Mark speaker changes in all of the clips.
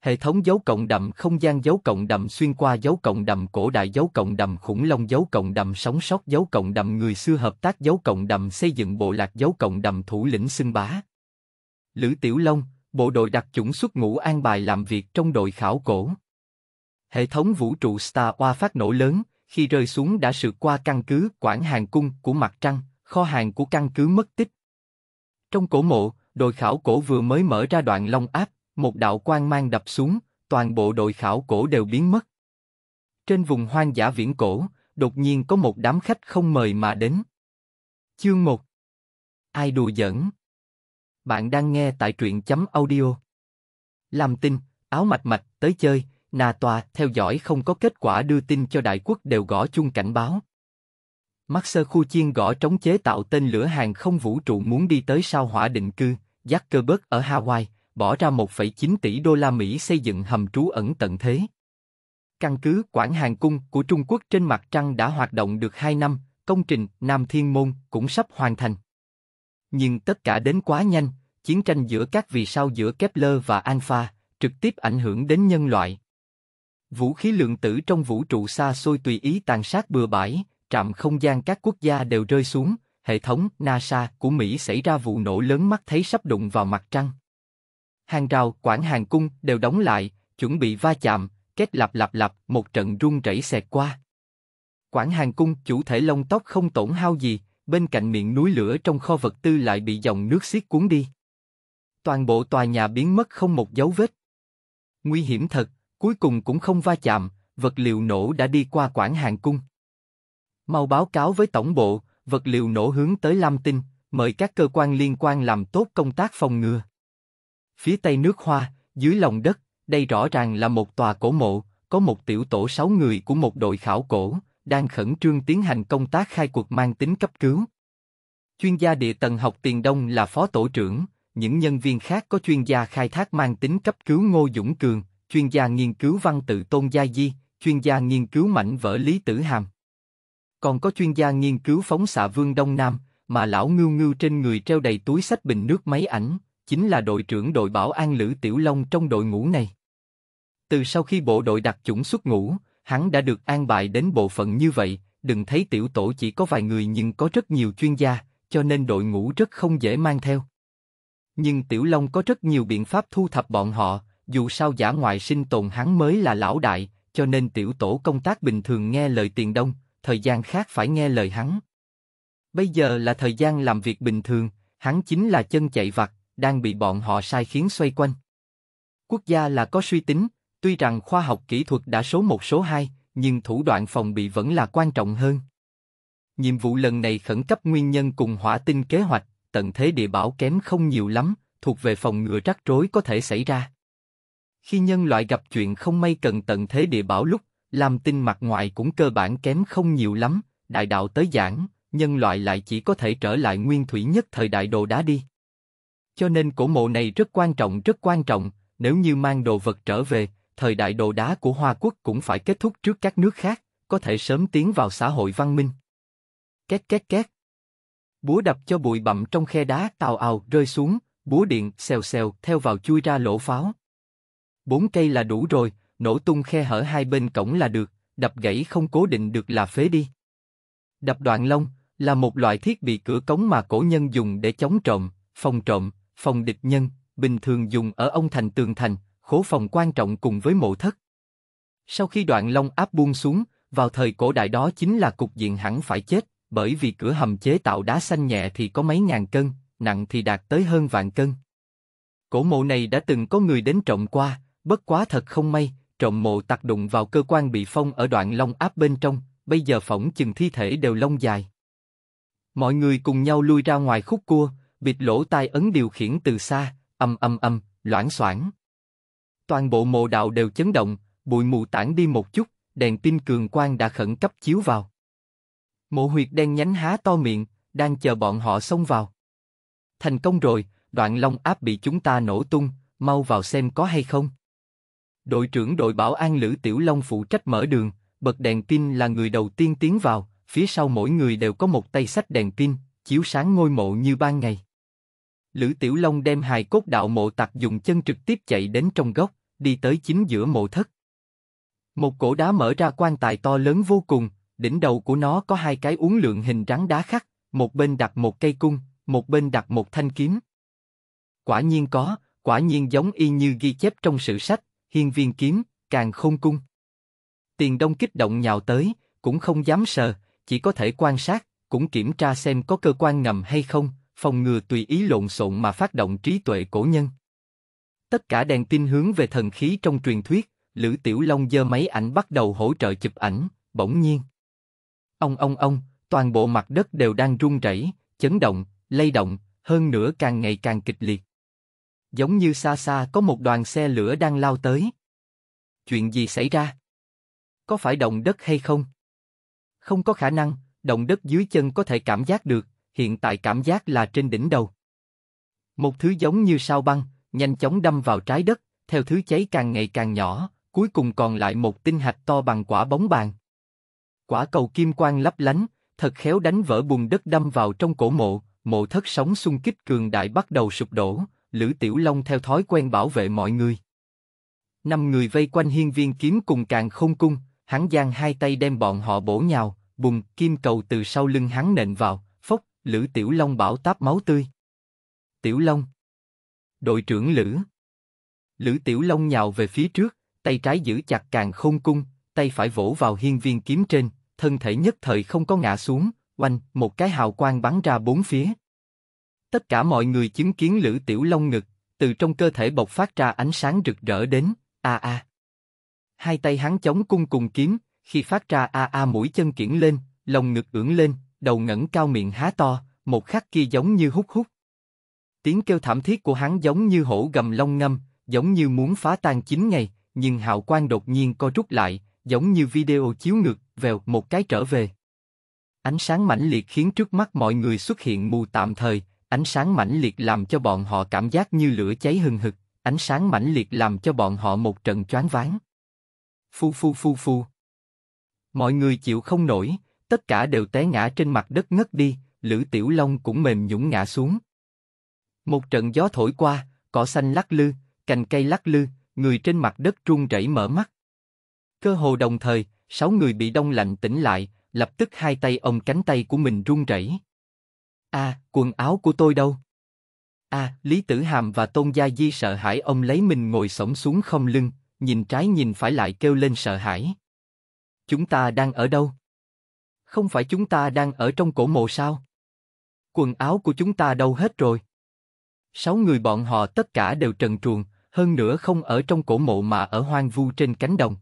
Speaker 1: Hệ thống dấu cộng đậm không gian dấu cộng đậm xuyên qua dấu cộng đậm cổ đại dấu cộng đậm khủng long dấu cộng đậm sống sót dấu cộng đậm người xưa hợp tác dấu cộng đậm xây dựng bộ lạc dấu cộng đậm thủ lĩnh xưng bá. Lữ Tiểu Long, bộ đội đặc chủng xuất ngũ an bài làm việc trong đội khảo cổ. Hệ thống vũ trụ Star qua phát nổ lớn, khi rơi xuống đã sượt qua căn cứ quản hàng cung của mặt trăng, kho hàng của căn cứ mất tích. Trong cổ mộ, đội khảo cổ vừa mới mở ra đoạn long áp, một đạo quang mang đập xuống, toàn bộ đội khảo cổ đều biến mất. Trên vùng hoang dã viễn cổ, đột nhiên có một đám khách không mời mà đến. Chương 1 Ai đùa giỡn? Bạn đang nghe tại truyện chấm audio. Làm tin, áo mạch mạch, tới chơi, nà tòa, theo dõi không có kết quả đưa tin cho đại quốc đều gõ chung cảnh báo. Maxer khu chiên gõ trống chế tạo tên lửa hàng không vũ trụ muốn đi tới sao hỏa định cư, Zuckerberg ở Hawaii, bỏ ra 1,9 tỷ đô la Mỹ xây dựng hầm trú ẩn tận thế. Căn cứ quản hàng cung của Trung Quốc trên mặt trăng đã hoạt động được 2 năm, công trình Nam Thiên Môn cũng sắp hoàn thành. Nhưng tất cả đến quá nhanh, chiến tranh giữa các vì sao giữa Kepler và Alpha trực tiếp ảnh hưởng đến nhân loại. Vũ khí lượng tử trong vũ trụ xa xôi tùy ý tàn sát bừa bãi, trạm không gian các quốc gia đều rơi xuống, hệ thống NASA của Mỹ xảy ra vụ nổ lớn mắt thấy sắp đụng vào mặt trăng. Hàng rào, quản hàng cung đều đóng lại, chuẩn bị va chạm, kết lập, lặp lặp, một trận rung rẩy xẹt qua. Quản hàng cung chủ thể lông tóc không tổn hao gì, bên cạnh miệng núi lửa trong kho vật tư lại bị dòng nước xiết cuốn đi. Toàn bộ tòa nhà biến mất không một dấu vết. Nguy hiểm thật, cuối cùng cũng không va chạm, vật liệu nổ đã đi qua quản hàng cung. Mau báo cáo với tổng bộ, vật liệu nổ hướng tới Lam Tinh, mời các cơ quan liên quan làm tốt công tác phòng ngừa. Phía tây nước Hoa, dưới lòng đất, đây rõ ràng là một tòa cổ mộ, có một tiểu tổ sáu người của một đội khảo cổ, đang khẩn trương tiến hành công tác khai cuộc mang tính cấp cứu. Chuyên gia địa tầng học tiền đông là phó tổ trưởng, những nhân viên khác có chuyên gia khai thác mang tính cấp cứu Ngô Dũng Cường, chuyên gia nghiên cứu văn tự Tôn Gia Di, chuyên gia nghiên cứu mảnh vỡ Lý Tử Hàm. Còn có chuyên gia nghiên cứu phóng xạ Vương Đông Nam, mà lão ngưu ngưu trên người treo đầy túi sách bình nước máy ảnh, chính là đội trưởng đội bảo an Lữ Tiểu Long trong đội ngũ này. Từ sau khi bộ đội đặc chủng xuất ngũ, hắn đã được an bài đến bộ phận như vậy, đừng thấy tiểu tổ chỉ có vài người nhưng có rất nhiều chuyên gia, cho nên đội ngũ rất không dễ mang theo. Nhưng Tiểu Long có rất nhiều biện pháp thu thập bọn họ, dù sao giả ngoại sinh tồn hắn mới là lão đại, cho nên tiểu tổ công tác bình thường nghe lời tiền đông, thời gian khác phải nghe lời hắn. Bây giờ là thời gian làm việc bình thường, hắn chính là chân chạy vặt, đang bị bọn họ sai khiến xoay quanh. Quốc gia là có suy tính, tuy rằng khoa học kỹ thuật đã số một số hai, nhưng thủ đoạn phòng bị vẫn là quan trọng hơn. Nhiệm vụ lần này khẩn cấp nguyên nhân cùng hỏa tinh kế hoạch, tận thế địa bảo kém không nhiều lắm, thuộc về phòng ngừa rắc rối có thể xảy ra. Khi nhân loại gặp chuyện không may cần tận thế địa bảo lúc, làm tin mặt ngoài cũng cơ bản kém không nhiều lắm, đại đạo tới giảng, nhân loại lại chỉ có thể trở lại nguyên thủy nhất thời đại đồ đá đi. Cho nên cổ mộ này rất quan trọng rất quan trọng, nếu như mang đồ vật trở về, thời đại đồ đá của Hoa Quốc cũng phải kết thúc trước các nước khác, có thể sớm tiến vào xã hội văn minh. Két két két. Búa đập cho bụi bặm trong khe đá tào ào rơi xuống, búa điện xèo xèo theo vào chui ra lỗ pháo. Bốn cây là đủ rồi, nổ tung khe hở hai bên cổng là được, đập gãy không cố định được là phế đi. Đập đoạn lông là một loại thiết bị cửa cống mà cổ nhân dùng để chống trộm, phòng trộm, phòng địch nhân, bình thường dùng ở ông thành tường thành, khố phòng quan trọng cùng với mộ thất. Sau khi đoạn long áp buông xuống, vào thời cổ đại đó chính là cục diện hẳn phải chết, bởi vì cửa hầm chế tạo đá xanh nhẹ thì có mấy ngàn cân, nặng thì đạt tới hơn vạn cân. Cổ mộ này đã từng có người đến trộm qua, bất quá thật không may, trộm mộ tặc đụng vào cơ quan bị phong ở đoạn long áp bên trong, bây giờ phỏng chừng thi thể đều lông dài. Mọi người cùng nhau lui ra ngoài khúc cua, bịt lỗ tai ấn điều khiển từ xa, âm âm âm, loãng xoảng. Toàn bộ mộ đạo đều chấn động, bụi mù tản đi một chút, đèn pin cường quang đã khẩn cấp chiếu vào. Mộ huyệt đen nhánh há to miệng, đang chờ bọn họ xông vào. Thành công rồi, đoạn long áp bị chúng ta nổ tung, mau vào xem có hay không. Đội trưởng đội bảo an Lữ Tiểu Long phụ trách mở đường, bật đèn pin là người đầu tiên tiến vào, phía sau mỗi người đều có một tay sách đèn pin, chiếu sáng ngôi mộ như ban ngày. Lữ Tiểu Long đem hài cốt đạo mộ tặc dùng chân trực tiếp chạy đến trong gốc, đi tới chính giữa mộ thất. Một cổ đá mở ra quan tài to lớn vô cùng, đỉnh đầu của nó có hai cái uốn lượn hình rắn đá khắc, một bên đặt một cây cung, một bên đặt một thanh kiếm. Quả nhiên có, quả nhiên giống y như ghi chép trong sử sách, hiên viên kiếm, càng không cung. Tiền đông kích động nhào tới, cũng không dám sờ, chỉ có thể quan sát, cũng kiểm tra xem có cơ quan ngầm hay không, phòng ngừa tùy ý lộn xộn mà phát động trí tuệ cổ nhân. Tất cả đèn tin hướng về thần khí trong truyền thuyết, Lữ Tiểu Long giơ máy ảnh bắt đầu hỗ trợ chụp ảnh, bỗng nhiên. Ông ông ông, toàn bộ mặt đất đều đang rung rẩy, chấn động, lay động, hơn nữa càng ngày càng kịch liệt. Giống như xa xa có một đoàn xe lửa đang lao tới. Chuyện gì xảy ra? Có phải động đất hay không? Không có khả năng, động đất dưới chân có thể cảm giác được, hiện tại cảm giác là trên đỉnh đầu. Một thứ giống như sao băng, nhanh chóng đâm vào trái đất, theo thứ cháy càng ngày càng nhỏ, cuối cùng còn lại một tinh hạch to bằng quả bóng bàn. Quả cầu kim quang lấp lánh, thật khéo đánh vỡ bùn đất đâm vào trong cổ mộ, mộ thất sóng xung kích cường đại bắt đầu sụp đổ, Lữ Tiểu Long theo thói quen bảo vệ mọi người. Năm người vây quanh hiên viên kiếm cùng càng không cung, hắn giang hai tay đem bọn họ bổ nhào, bùng, kim cầu từ sau lưng hắn nện vào, Lữ Tiểu Long bảo táp máu tươi. Tiểu Long. Đội trưởng Lữ. Lữ Tiểu Long nhào về phía trước, tay trái giữ chặt càng không cung, tay phải vỗ vào hiên viên kiếm trên, thân thể nhất thời không có ngã xuống, oanh, một cái hào quang bắn ra bốn phía. Tất cả mọi người chứng kiến Lữ Tiểu Long ngực, từ trong cơ thể bộc phát ra ánh sáng rực rỡ đến, a a. Hai tay hắn chống cung cùng kiếm, khi phát ra a a mũi chân kiển lên, lồng ngực ưỡn lên, đầu ngẩng cao miệng há to, một khắc kia giống như hút hút. Tiếng kêu thảm thiết của hắn giống như hổ gầm long ngâm, giống như muốn phá tan chín ngày, nhưng hào quang đột nhiên co rút lại, giống như video chiếu ngược, vèo một cái trở về. Ánh sáng mãnh liệt khiến trước mắt mọi người xuất hiện mù tạm thời, ánh sáng mãnh liệt làm cho bọn họ cảm giác như lửa cháy hừng hực, ánh sáng mãnh liệt làm cho bọn họ một trận choáng váng. Phu phu phu phu. Mọi người chịu không nổi, tất cả đều té ngã trên mặt đất ngất đi, Lữ Tiểu Long cũng mềm nhũn ngã xuống. Một trận gió thổi qua, cỏ xanh lắc lư, cành cây lắc lư, người trên mặt đất run rẩy mở mắt. Cơ hồ đồng thời, sáu người bị đông lạnh tỉnh lại, lập tức hai tay ôm cánh tay của mình run rẩy. A, quần áo của tôi đâu? A, Lý Tử Hàm và Tôn Gia Di sợ hãi ông lấy mình ngồi sổng xuống không lưng, nhìn trái nhìn phải lại kêu lên sợ hãi. Chúng ta đang ở đâu? Không phải chúng ta đang ở trong cổ mộ sao? Quần áo của chúng ta đâu hết rồi? Sáu người bọn họ tất cả đều trần truồng, hơn nữa không ở trong cổ mộ mà ở hoang vu trên cánh đồng.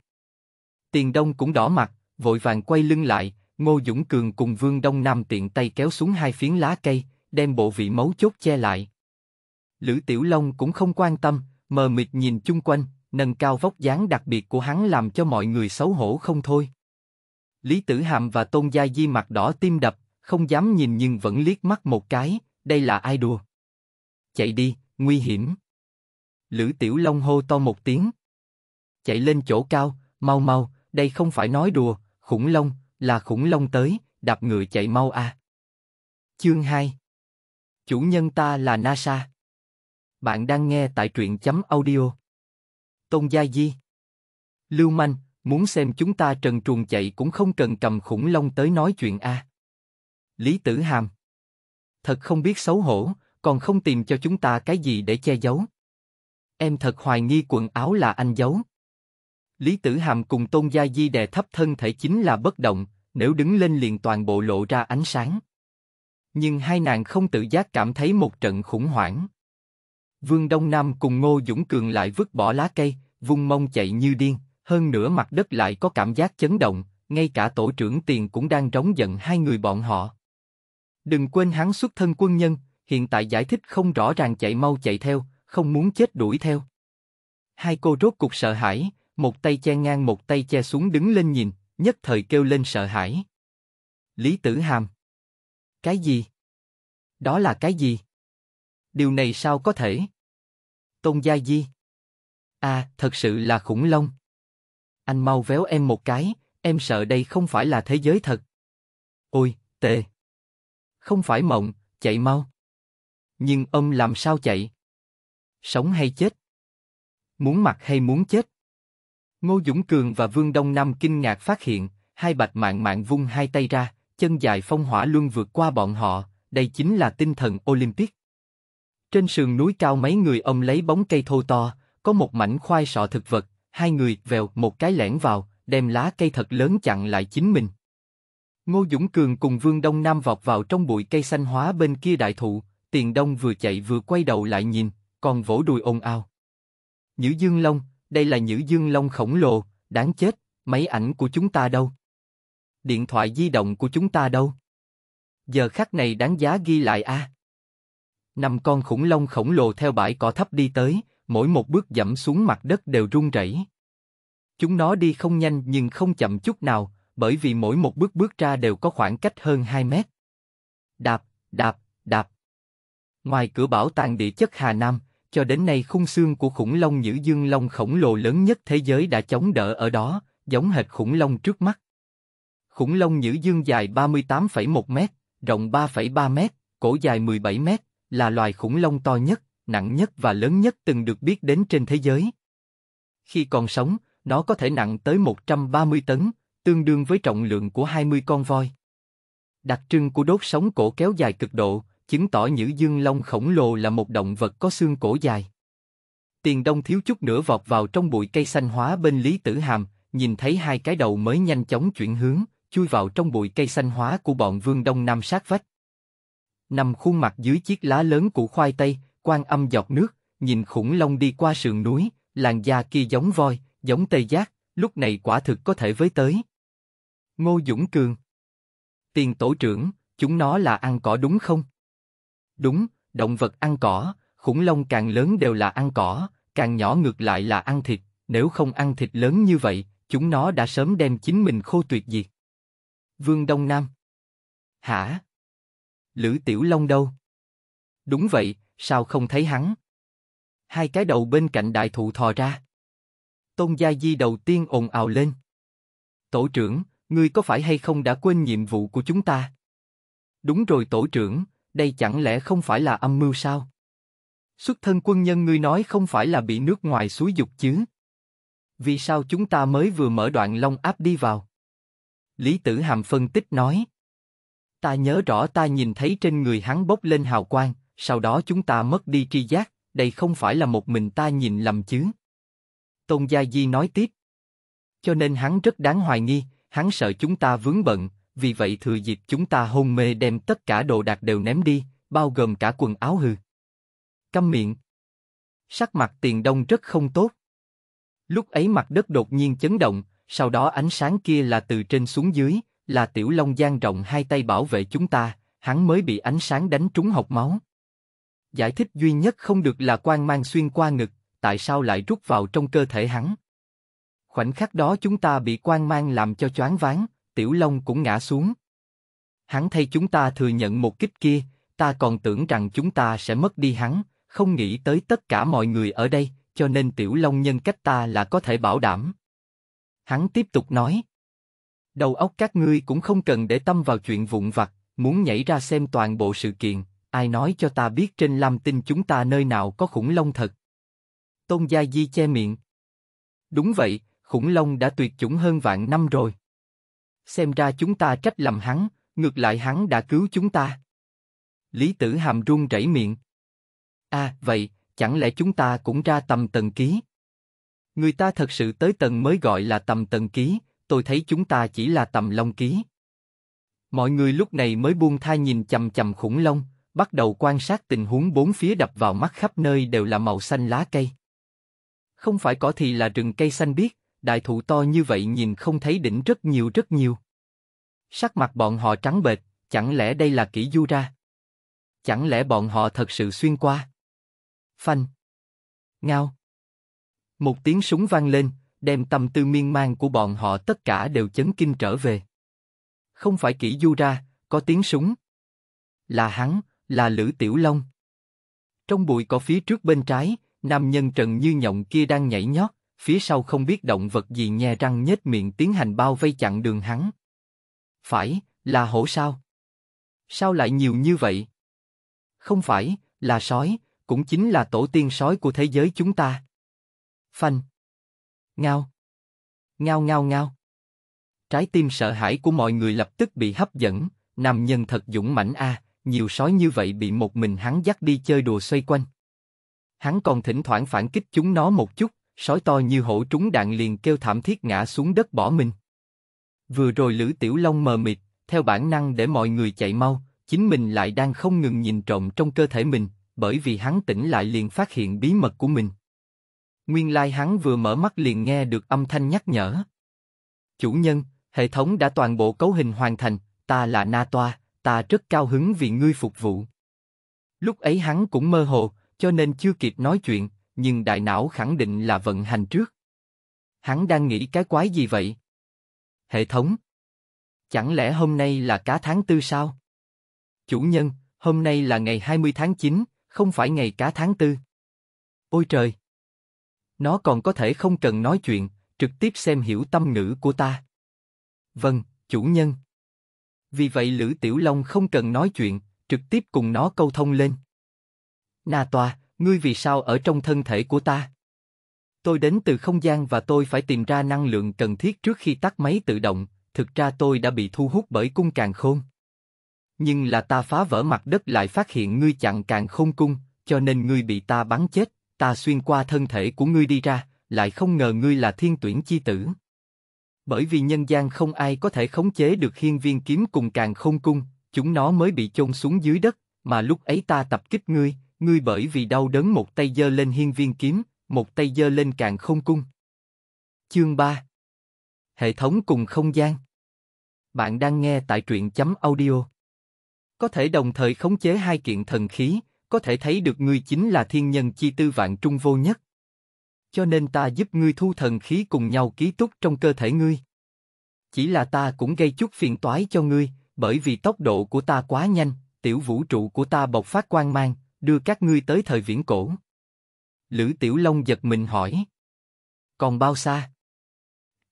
Speaker 1: Tiền Đông cũng đỏ mặt, vội vàng quay lưng lại, Ngô Dũng Cường cùng Vương Đông Nam tiện tay kéo xuống hai phiến lá cây, đem bộ vị mấu chốt che lại. Lữ Tiểu Long cũng không quan tâm, mờ mịt nhìn chung quanh, nâng cao vóc dáng đặc biệt của hắn làm cho mọi người xấu hổ không thôi. Lý Tử Hàm và Tôn Gia Di mặt đỏ tim đập, không dám nhìn nhưng vẫn liếc mắt một cái, đây là ai đùa? Chạy đi, nguy hiểm. Lữ Tiểu Long hô to một tiếng. Chạy lên chỗ cao, mau mau, đây không phải nói đùa, khủng long, là khủng long tới, đạp ngựa chạy mau a. Chương 2 Chủ nhân ta là NASA. Bạn đang nghe tại truyện chấm audio. Tôn Gia Di Lưu Manh, muốn xem chúng ta trần truồng chạy cũng không cần cầm khủng long tới nói chuyện a. Lý Tử Hàm Thật không biết xấu hổ, còn không tìm cho chúng ta cái gì để che giấu. Em thật hoài nghi quần áo là anh giấu. Lý Tử Hàm cùng Tôn Gia Di đè thấp thân thể chính là bất động, nếu đứng lên liền toàn bộ lộ ra ánh sáng. Nhưng hai nàng không tự giác cảm thấy một trận khủng hoảng. Vương Đông Nam cùng Ngô Dũng Cường lại vứt bỏ lá cây, vung mông chạy như điên, hơn nữa mặt đất lại có cảm giác chấn động, ngay cả tổ trưởng tiền cũng đang trống giận hai người bọn họ. Đừng quên hắn xuất thân quân nhân, hiện tại giải thích không rõ ràng chạy mau chạy theo, không muốn chết đuổi theo. Hai cô rốt cục sợ hãi, một tay che ngang một tay che xuống đứng lên nhìn, nhất thời kêu lên sợ hãi. Lý Tử Hàm. Cái gì? Đó là cái gì? Điều này sao có thể? Tôn Gia Di. À, thật sự là khủng long. Anh mau véo em một cái, em sợ đây không phải là thế giới thật. Ôi, tệ. Không phải mộng, chạy mau. Nhưng ông làm sao chạy? Sống hay chết? Muốn mặt hay muốn chết? Ngô Dũng Cường và Vương Đông Nam kinh ngạc phát hiện, hai bạch mạng mạng vung hai tay ra, chân dài phong hỏa luân vượt qua bọn họ, đây chính là tinh thần Olympic. Trên sườn núi cao mấy người ông lấy bóng cây thô to, có một mảnh khoai sọ thực vật, hai người vèo một cái lẻn vào, đem lá cây thật lớn chặn lại chính mình. Ngô Dũng Cường cùng Vương Đông Nam vọt vào trong bụi cây xanh hóa bên kia đại thụ, Tiền Đông vừa chạy vừa quay đầu lại nhìn, còn vỗ đùi ồn ào. Nhữ Dương Long, đây là Nhữ Dương Long khổng lồ, đáng chết, máy ảnh của chúng ta đâu? Điện thoại di động của chúng ta đâu? Giờ khắc này đáng giá ghi lại a. Năm con khủng long khổng lồ theo bãi cỏ thấp đi tới, mỗi một bước dẫm xuống mặt đất đều rung rẩy. Chúng nó đi không nhanh nhưng không chậm chút nào, bởi vì mỗi một bước bước ra đều có khoảng cách hơn 2 mét. Đạp, đạp, đạp. Ngoài cửa bảo tàng địa chất Hà Nam, cho đến nay khung xương của khủng long Nhữ Dương Long khổng lồ lớn nhất thế giới đã chống đỡ ở đó, giống hệt khủng long trước mắt. Khủng long Nhữ Dương dài 38,1 mét, rộng 3,3 mét, cổ dài 17 mét, là loài khủng long to nhất, nặng nhất và lớn nhất từng được biết đến trên thế giới. Khi còn sống, nó có thể nặng tới 130 tấn, tương đương với trọng lượng của 20 con voi. Đặc trưng của đốt sống cổ kéo dài cực độ, chứng tỏ Nhữ Dương Long khổng lồ là một động vật có xương cổ dài. Tiền Đông thiếu chút nữa vọt vào trong bụi cây xanh hóa bên Lý Tử Hàm, nhìn thấy hai cái đầu mới nhanh chóng chuyển hướng, chui vào trong bụi cây xanh hóa của bọn Vương Đông Nam sát vách. Nằm khuôn mặt dưới chiếc lá lớn của khoai tây, quan âm giọt nước, nhìn khủng long đi qua sườn núi, làn da kia giống voi, giống tê giác, lúc này quả thực có thể với tới. Ngô Dũng Cường Tiền tổ trưởng, chúng nó là ăn cỏ đúng không? Đúng, động vật ăn cỏ, khủng long càng lớn đều là ăn cỏ, càng nhỏ ngược lại là ăn thịt, nếu không ăn thịt lớn như vậy, chúng nó đã sớm đem chính mình khô tuyệt diệt. Vương Đông Nam Hả? Lữ Tiểu Long đâu? Đúng vậy, sao không thấy hắn? Hai cái đầu bên cạnh đại thụ thò ra. Tôn Gia Di đầu tiên ồn ào lên. Tổ trưởng, ngươi có phải hay không đã quên nhiệm vụ của chúng ta? Đúng rồi tổ trưởng, đây chẳng lẽ không phải là âm mưu sao? Xuất thân quân nhân ngươi nói không phải là bị nước ngoài xúi dục chứ? Vì sao chúng ta mới vừa mở đoạn long áp đi vào? Lý Tử Hàm phân tích nói. Ta nhớ rõ ta nhìn thấy trên người hắn bốc lên hào quang, sau đó chúng ta mất đi tri giác, đây không phải là một mình ta nhìn lầm chứ? Tôn Gia Di nói tiếp. Cho nên hắn rất đáng hoài nghi, hắn sợ chúng ta vướng bận, vì vậy thừa dịp chúng ta hôn mê đem tất cả đồ đạc đều ném đi, bao gồm cả quần áo hư. Câm miệng. Sắc mặt tiền đông rất không tốt. Lúc ấy mặt đất đột nhiên chấn động, sau đó ánh sáng kia là từ trên xuống dưới, là tiểu long giang rộng hai tay bảo vệ chúng ta, hắn mới bị ánh sáng đánh trúng hộc máu. Giải thích duy nhất không được là quan mang xuyên qua ngực, tại sao lại rút vào trong cơ thể hắn? Khoảnh khắc đó chúng ta bị quan mang làm cho choáng váng, Tiểu Long cũng ngã xuống. Hắn thay chúng ta thừa nhận một kích kia, ta còn tưởng rằng chúng ta sẽ mất đi hắn, không nghĩ tới tất cả mọi người ở đây, cho nên Tiểu Long nhân cách ta là có thể bảo đảm. Hắn tiếp tục nói. Đầu óc các ngươi cũng không cần để tâm vào chuyện vụn vặt, muốn nhảy ra xem toàn bộ sự kiện, ai nói cho ta biết trên Lam Tinh chúng ta nơi nào có khủng long thật. Tôn Gia Di che miệng. Đúng vậy, khủng long đã tuyệt chủng hơn vạn năm rồi. Xem ra chúng ta trách lầm hắn, ngược lại hắn đã cứu chúng ta. Lý Tử Hàm run rẩy miệng. À, vậy, chẳng lẽ chúng ta cũng ra tầm tầng ký? Người ta thật sự tới tầng mới gọi là tầm tầng ký, tôi thấy chúng ta chỉ là tầm long ký. Mọi người lúc này mới buông tha nhìn chầm chầm khủng long, bắt đầu quan sát tình huống bốn phía đập vào mắt khắp nơi đều là màu xanh lá cây. Không phải cỏ thì là rừng cây xanh biếc, đại thụ to như vậy nhìn không thấy đỉnh rất nhiều rất nhiều. Sắc mặt bọn họ trắng bệch, chẳng lẽ đây là kỹ du ra? Chẳng lẽ bọn họ thật sự xuyên qua? Phanh. Ngao. Một tiếng súng vang lên, đem tâm tư miên man của bọn họ tất cả đều chấn kinh trở về. Không phải kỹ du ra, có tiếng súng. Là hắn, là Lữ Tiểu Long. Trong bụi cỏ phía trước bên trái, nam nhân trần như nhộng kia đang nhảy nhót, phía sau không biết động vật gì nhe răng nhếch miệng tiến hành bao vây chặn đường hắn. Phải, là hổ sao? Sao lại nhiều như vậy? Không phải, là sói, cũng chính là tổ tiên sói của thế giới chúng ta. Phanh. Ngao. Ngao ngao ngao. Trái tim sợ hãi của mọi người lập tức bị hấp dẫn, nam nhân thật dũng mãnh a, nhiều sói như vậy bị một mình hắn dắt đi chơi đùa xoay quanh. Hắn còn thỉnh thoảng phản kích chúng nó một chút, sói to như hổ trúng đạn liền kêu thảm thiết ngã xuống đất bỏ mình. Vừa rồi Lữ Tiểu Long mờ mịt, theo bản năng để mọi người chạy mau, chính mình lại đang không ngừng nhìn trộm trong cơ thể mình, bởi vì hắn tỉnh lại liền phát hiện bí mật của mình. Nguyên lai hắn vừa mở mắt liền nghe được âm thanh nhắc nhở. Chủ nhân, hệ thống đã toàn bộ cấu hình hoàn thành, ta là Na Toa, ta rất cao hứng vì ngươi phục vụ. Lúc ấy hắn cũng mơ hồ, cho nên chưa kịp nói chuyện, nhưng đại não khẳng định là vận hành trước. Hắn đang nghĩ cái quái gì vậy? Hệ thống. Chẳng lẽ hôm nay là cá tháng tư sao? Chủ nhân, hôm nay là ngày 20 tháng 9, không phải ngày cá tháng tư. Ôi trời! Nó còn có thể không cần nói chuyện, trực tiếp xem hiểu tâm ngữ của ta. Vâng, chủ nhân. Vì vậy Lữ Tiểu Long không cần nói chuyện, trực tiếp cùng nó câu thông lên. Na Toa, ngươi vì sao ở trong thân thể của ta? Tôi đến từ không gian và tôi phải tìm ra năng lượng cần thiết trước khi tắt máy tự động, thực ra tôi đã bị thu hút bởi cung càng khôn. Nhưng là ta phá vỡ mặt đất lại phát hiện ngươi chặn càng khôn cung, cho nên ngươi bị ta bắn chết, ta xuyên qua thân thể của ngươi đi ra, lại không ngờ ngươi là thiên tuyển chi tử. Bởi vì nhân gian không ai có thể khống chế được hiên viên kiếm cùng càng không cung, chúng nó mới bị chôn xuống dưới đất, mà lúc ấy ta tập kích ngươi, ngươi bởi vì đau đớn một tay giơ lên hiên viên kiếm, một tay giơ lên càng không cung. Chương 3 Hệ thống cùng không gian Bạn đang nghe tại truyện chấm audio. Có thể đồng thời khống chế hai kiện thần khí, có thể thấy được ngươi chính là thiên nhân chi tư vạn trung vô nhất. Cho nên ta giúp ngươi thu thần khí cùng nhau ký túc trong cơ thể ngươi. Chỉ là ta cũng gây chút phiền toái cho ngươi, bởi vì tốc độ của ta quá nhanh, tiểu vũ trụ của ta bộc phát quang mang, đưa các ngươi tới thời viễn cổ. Lữ Tiểu Long giật mình hỏi. Còn bao xa?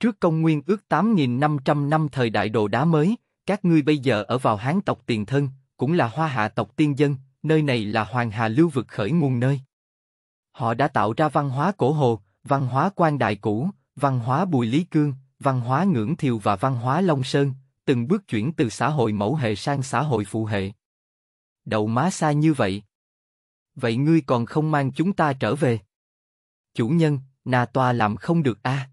Speaker 1: Trước công nguyên ước 8.500 năm thời đại đồ đá mới, các ngươi bây giờ ở vào Hán tộc tiền thân, cũng là hoa hạ tộc tiên dân, nơi này là Hoàng Hà lưu vực khởi nguồn nơi. Họ đã tạo ra văn hóa cổ hồ, văn hóa quan đại cũ, văn hóa bùi lý cương, văn hóa ngưỡng thiều và văn hóa long sơn, từng bước chuyển từ xã hội mẫu hệ sang xã hội phụ hệ. đầu má xa như vậy. Vậy ngươi còn không mang chúng ta trở về? Chủ nhân, nà Toa làm không được a.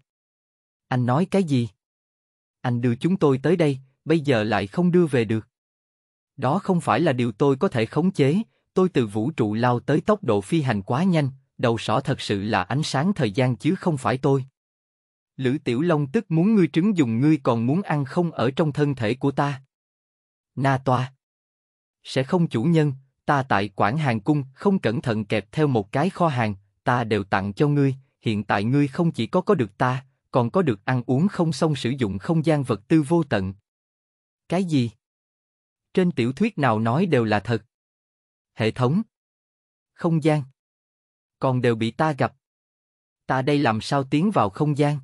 Speaker 1: Anh nói cái gì? Anh đưa chúng tôi tới đây, bây giờ lại không đưa về được. Đó không phải là điều tôi có thể khống chế, tôi từ vũ trụ lao tới tốc độ phi hành quá nhanh, đầu sỏ thật sự là ánh sáng thời gian chứ không phải tôi. Lữ Tiểu Long tức muốn ngươi trứng dùng ngươi còn muốn ăn không ở trong thân thể của ta. Na toa. Sẽ không chủ nhân, ta tại Quảng Hàng Cung không cẩn thận kẹp theo một cái kho hàng, ta đều tặng cho ngươi, hiện tại ngươi không chỉ có có được ta, còn có được ăn uống không xong sử dụng không gian vật tư vô tận. Cái gì? Trên tiểu thuyết nào nói đều là thật. Hệ thống. Không gian. Còn đều bị ta gặp. Ta đây làm sao tiến vào không gian?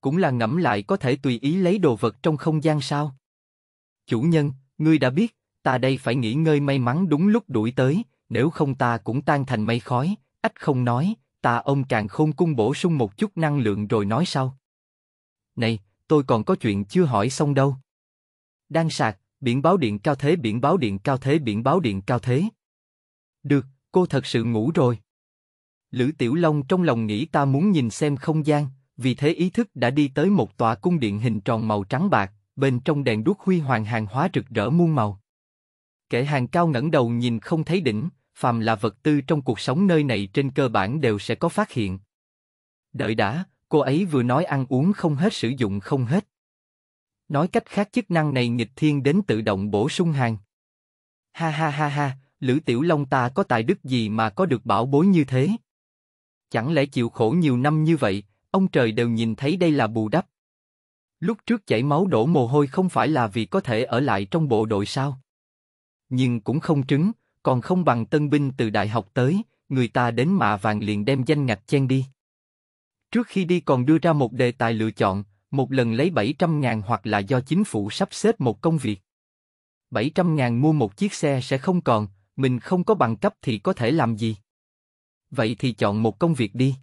Speaker 1: Cũng là ngẫm lại có thể tùy ý lấy đồ vật trong không gian sao? Chủ nhân, ngươi đã biết, ta đây phải nghỉ ngơi may mắn đúng lúc đuổi tới, nếu không ta cũng tan thành mây khói, ách không nói, ta ông càng khôn cung bổ sung một chút năng lượng rồi nói sau. Này, tôi còn có chuyện chưa hỏi xong đâu. Đang sạc, biển báo điện cao thế biển báo điện cao thế biển báo điện cao thế. Được, cô thật sự ngủ rồi. Lữ Tiểu Long trong lòng nghĩ ta muốn nhìn xem không gian, vì thế ý thức đã đi tới một tòa cung điện hình tròn màu trắng bạc, bên trong đèn đuốc huy hoàng hàng hóa rực rỡ muôn màu. Kẻ hàng cao ngẩng đầu nhìn không thấy đỉnh, phàm là vật tư trong cuộc sống nơi này trên cơ bản đều sẽ có phát hiện. Đợi đã, cô ấy vừa nói ăn uống không hết sử dụng không hết. Nói cách khác chức năng này nghịch thiên đến tự động bổ sung hàng. Ha ha ha ha, Lữ Tiểu Long ta có tài đức gì mà có được bảo bối như thế? Chẳng lẽ chịu khổ nhiều năm như vậy, ông trời đều nhìn thấy đây là bù đắp. Lúc trước chảy máu đổ mồ hôi không phải là vì có thể ở lại trong bộ đội sao? Nhưng cũng không trứng, còn không bằng tân binh từ đại học tới, người ta đến mạ vàng liền đem danh ngạch chen đi. Trước khi đi còn đưa ra một đề tài lựa chọn, một lần lấy 700 ngàn hoặc là do chính phủ sắp xếp một công việc. 700 ngàn mua một chiếc xe sẽ không còn, mình không có bằng cấp thì có thể làm gì? Vậy thì chọn một công việc đi.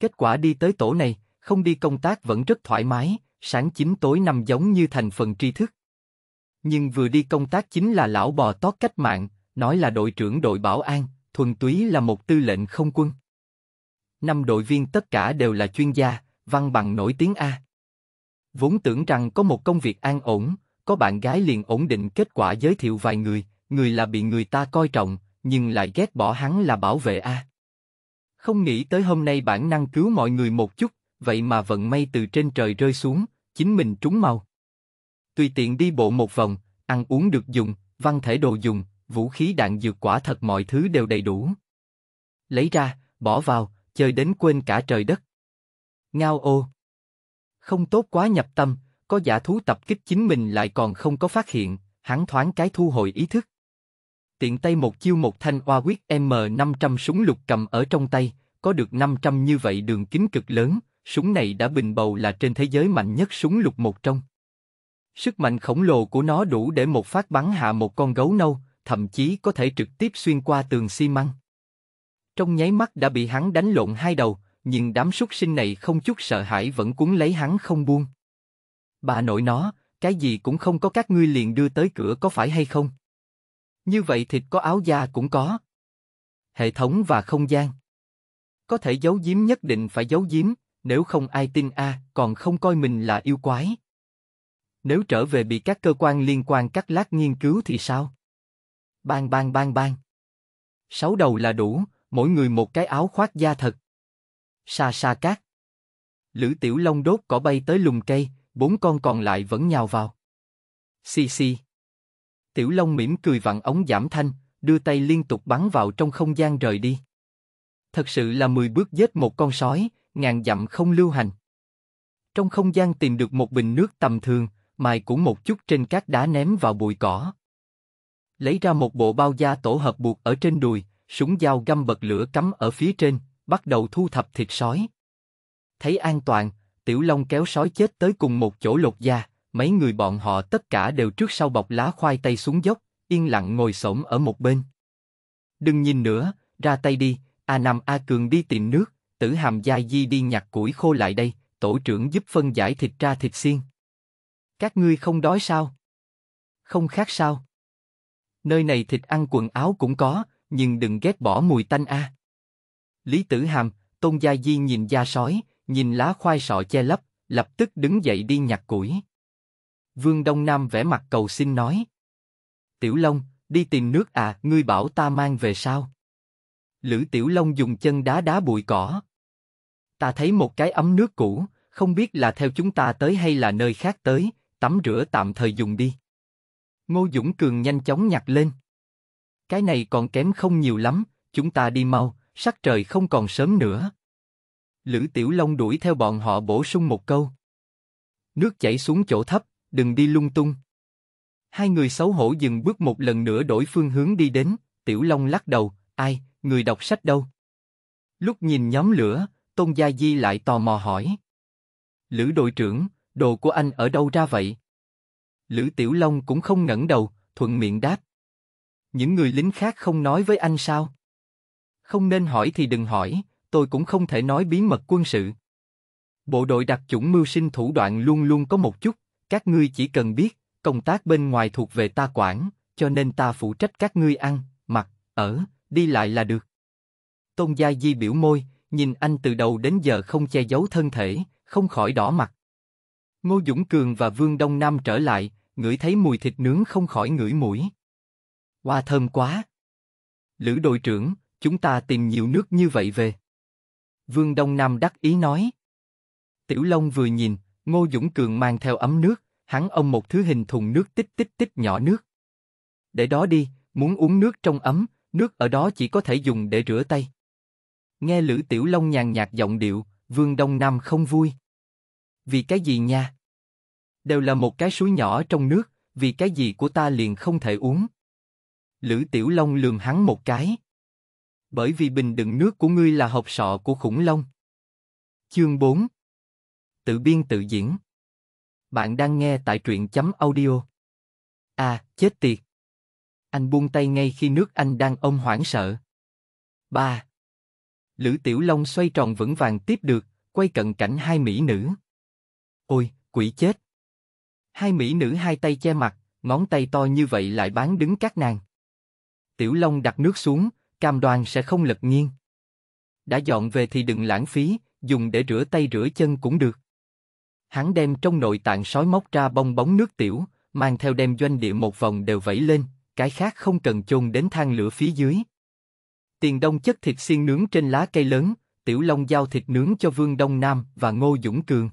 Speaker 1: Kết quả đi tới tổ này, không đi công tác vẫn rất thoải mái, sáng chín tối năm giống như thành phần tri thức. Nhưng vừa đi công tác chính là lão bò tót cách mạng, nói là đội trưởng đội bảo an, thuần túy là một tư lệnh không quân. Năm đội viên tất cả đều là chuyên gia, văn bằng nổi tiếng A. Vốn tưởng rằng có một công việc an ổn, có bạn gái liền ổn định kết quả giới thiệu vài người, người là bị người ta coi trọng, nhưng lại ghét bỏ hắn là bảo vệ A. Không nghĩ tới hôm nay bản năng cứu mọi người một chút, vậy mà vận may từ trên trời rơi xuống, chính mình trúng màu. Tùy tiện đi bộ một vòng, ăn uống được dùng, văn thể đồ dùng, vũ khí đạn dược quả thật mọi thứ đều đầy đủ. Lấy ra, bỏ vào, chơi đến quên cả trời đất. Ngao ô. Không tốt quá nhập tâm, có giả thú tập kích chính mình lại còn không có phát hiện, hắn thoáng cái thu hồi ý thức. Tiện tay một chiêu một thanh oa quyết M500 súng lục cầm ở trong tay, có được 500 như vậy đường kính cực lớn, súng này đã bình bầu là trên thế giới mạnh nhất súng lục một trong. Sức mạnh khổng lồ của nó đủ để một phát bắn hạ một con gấu nâu, thậm chí có thể trực tiếp xuyên qua tường xi măng. Trong nháy mắt đã bị hắn đánh lộn hai đầu, nhưng đám súc sinh này không chút sợ hãi vẫn cuốn lấy hắn không buông. Bà nội nó, cái gì cũng không có các ngươi liền đưa tới cửa có phải hay không? Như vậy thịt có áo da cũng có. Hệ thống và không gian. Có thể giấu giếm nhất định phải giấu giếm, nếu không ai tin a, còn không coi mình là yêu quái. Nếu trở về bị các cơ quan liên quan cắt lát nghiên cứu thì sao? Bang bang bang bang. Sáu đầu là đủ, mỗi người một cái áo khoác da thật. Sa sa cát. Lữ Tiểu Long đốt cỏ bay tới lùm cây, bốn con còn lại vẫn nhào vào. Xì xì. Tiểu Long mỉm cười vặn ống giảm thanh, đưa tay liên tục bắn vào trong không gian rời đi. Thật sự là 10 bước giết một con sói, ngàn dặm không lưu hành. Trong không gian tìm được một bình nước tầm thường, mài cũng một chút trên các đá ném vào bụi cỏ. Lấy ra một bộ bao da tổ hợp buộc ở trên đùi, súng dao găm bật lửa cắm ở phía trên, bắt đầu thu thập thịt sói. Thấy an toàn, Tiểu Long kéo sói chết tới cùng một chỗ lột da, mấy người bọn họ tất cả đều trước sau bọc lá khoai tây xuống dốc, yên lặng ngồi xổm ở một bên. Đừng nhìn nữa, ra tay đi, A Nam A Cường đi tìm nước, Tử Hàm Gia Di đi nhặt củi khô lại đây, tổ trưởng giúp phân giải thịt ra thịt xiên. Các ngươi không đói sao? Không khác sao? Nơi này thịt ăn quần áo cũng có, nhưng đừng ghét bỏ mùi tanh a. Lý Tử Hàm, Tôn Gia Di nhìn da sói, nhìn lá khoai sọ che lấp, lập tức đứng dậy đi nhặt củi. Vương Đông Nam vẽ mặt cầu xin nói. Tiểu Long, đi tìm nước à, ngươi bảo ta mang về sao? Lữ Tiểu Long dùng chân đá đá bụi cỏ. Ta thấy một cái ấm nước cũ, không biết là theo chúng ta tới hay là nơi khác tới, tắm rửa tạm thời dùng đi. Ngô Dũng Cường nhanh chóng nhặt lên. Cái này còn kém không nhiều lắm, chúng ta đi mau, sắc trời không còn sớm nữa. Lữ Tiểu Long đuổi theo bọn họ bổ sung một câu. Nước chảy xuống chỗ thấp, đừng đi lung tung. Hai người xấu hổ dừng bước một lần nữa đổi phương hướng đi đến, Tiểu Long lắc đầu, ai, người đọc sách đâu? Lúc nhìn nhóm lửa, Tôn Gia Di lại tò mò hỏi. Lữ đội trưởng, đồ của anh ở đâu ra vậy? Lữ Tiểu Long cũng không ngẩng đầu, thuận miệng đáp. Những người lính khác không nói với anh sao? Không nên hỏi thì đừng hỏi, tôi cũng không thể nói bí mật quân sự. Bộ đội đặc chủng mưu sinh thủ đoạn luôn luôn có một chút, các ngươi chỉ cần biết, công tác bên ngoài thuộc về ta quản, cho nên ta phụ trách các ngươi ăn, mặc, ở, đi lại là được. Tôn Gia Di biểu môi, nhìn anh từ đầu đến giờ không che giấu thân thể, không khỏi đỏ mặt. Ngô Dũng Cường và Vương Đông Nam trở lại, ngửi thấy mùi thịt nướng không khỏi ngửi mũi. Hoa thơm quá. Lữ đội trưởng, chúng ta tìm nhiều nước như vậy về. Vương Đông Nam đắc ý nói. Tiểu Long vừa nhìn, Ngô Dũng Cường mang theo ấm nước, hắn ông một thứ hình thùng nước tích tích tích nhỏ nước. Để đó đi, muốn uống nước trong ấm, nước ở đó chỉ có thể dùng để rửa tay. Nghe Lữ Tiểu Long nhàn nhạt giọng điệu, Vương Đông Nam không vui. Vì cái gì nha? Đều là một cái suối nhỏ trong nước, vì cái gì của ta liền không thể uống? Lữ Tiểu Long lườm hắn một cái. Bởi vì bình đựng nước của ngươi là hộp sọ của khủng long. Chương 4 Tự biên tự diễn Bạn đang nghe tại truyện chấm audio. À, chết tiệt. Anh buông tay ngay khi nước anh đang ôm hoảng sợ. Ba. Lữ Tiểu Long xoay tròn vững vàng tiếp được, quay cận cảnh hai mỹ nữ. Ôi, quỷ chết! Hai mỹ nữ hai tay che mặt, ngón tay to như vậy lại bán đứng các nàng. Tiểu Long đặt nước xuống, cam đoan sẽ không lật nghiêng. Đã dọn về thì đừng lãng phí, dùng để rửa tay rửa chân cũng được. Hắn đem trong nội tạng sói móc ra bong bóng nước tiểu, mang theo đem doanh địa một vòng đều vẫy lên, cái khác không cần chôn đến than lửa phía dưới. Tiền Đông chất thịt xiên nướng trên lá cây lớn, Tiểu Long giao thịt nướng cho Vương Đông Nam và Ngô Dũng Cường.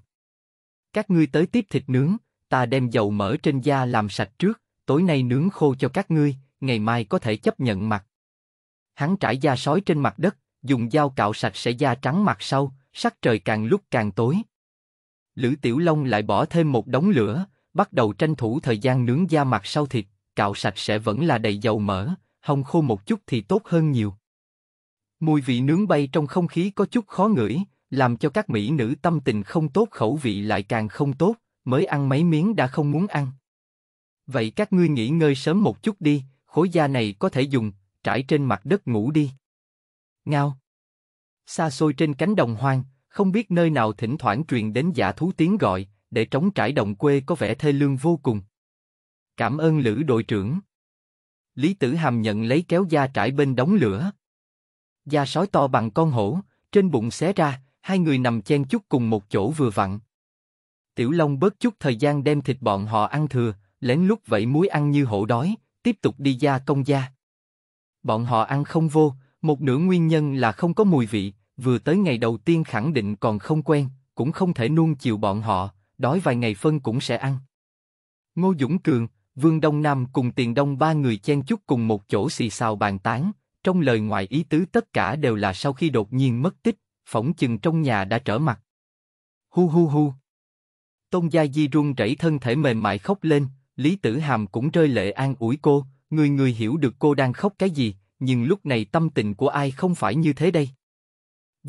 Speaker 1: Các ngươi tới tiếp thịt nướng, ta đem dầu mỡ trên da làm sạch trước, tối nay nướng khô cho các ngươi, ngày mai có thể chấp nhận mặt. Hắn trải da sói trên mặt đất, dùng dao cạo sạch sẽ da trắng mặt sau, sắc trời càng lúc càng tối. Lữ Tiểu Long lại bỏ thêm một đống lửa, bắt đầu tranh thủ thời gian nướng da mặt sau thịt, cạo sạch sẽ vẫn là đầy dầu mỡ, hong khô một chút thì tốt hơn nhiều. Mùi vị nướng bay trong không khí có chút khó ngửi, làm cho các mỹ nữ tâm tình không tốt khẩu vị lại càng không tốt, mới ăn mấy miếng đã không muốn ăn. Vậy các ngươi nghỉ ngơi sớm một chút đi, khối da này có thể dùng, trải trên mặt đất ngủ đi. Ngao. Xa xôi trên cánh đồng hoang, không biết nơi nào thỉnh thoảng truyền đến giả thú tiếng gọi, để trống trải đồng quê có vẻ thê lương vô cùng. Cảm ơn Lữ đội trưởng. Lý Tử Hàm nhận lấy kéo da trải bên đống lửa. Da sói to bằng con hổ, trên bụng xé ra, hai người nằm chen chúc cùng một chỗ vừa vặn. Tiểu Long bớt chút thời gian đem thịt bọn họ ăn thừa, lén lút vẫy muối ăn như hổ đói, tiếp tục đi da công da. Bọn họ ăn không vô, một nửa nguyên nhân là không có mùi vị, vừa tới ngày đầu tiên khẳng định còn không quen, cũng không thể nuông chiều bọn họ, đói vài ngày phân cũng sẽ ăn. Ngô Dũng Cường, Vương Đông Nam cùng Tiền Đông ba người chen chúc cùng một chỗ xì xào bàn tán, trong lời ngoại ý tứ tất cả đều là sau khi đột nhiên mất tích, phỏng chừng trong nhà đã trở mặt. Hu hu hu. Tôn Gia Di run rẩy thân thể mềm mại khóc lên, Lý Tử Hàm cũng rơi lệ an ủi cô, người người hiểu được cô đang khóc cái gì, nhưng lúc này tâm tình của ai không phải như thế đây.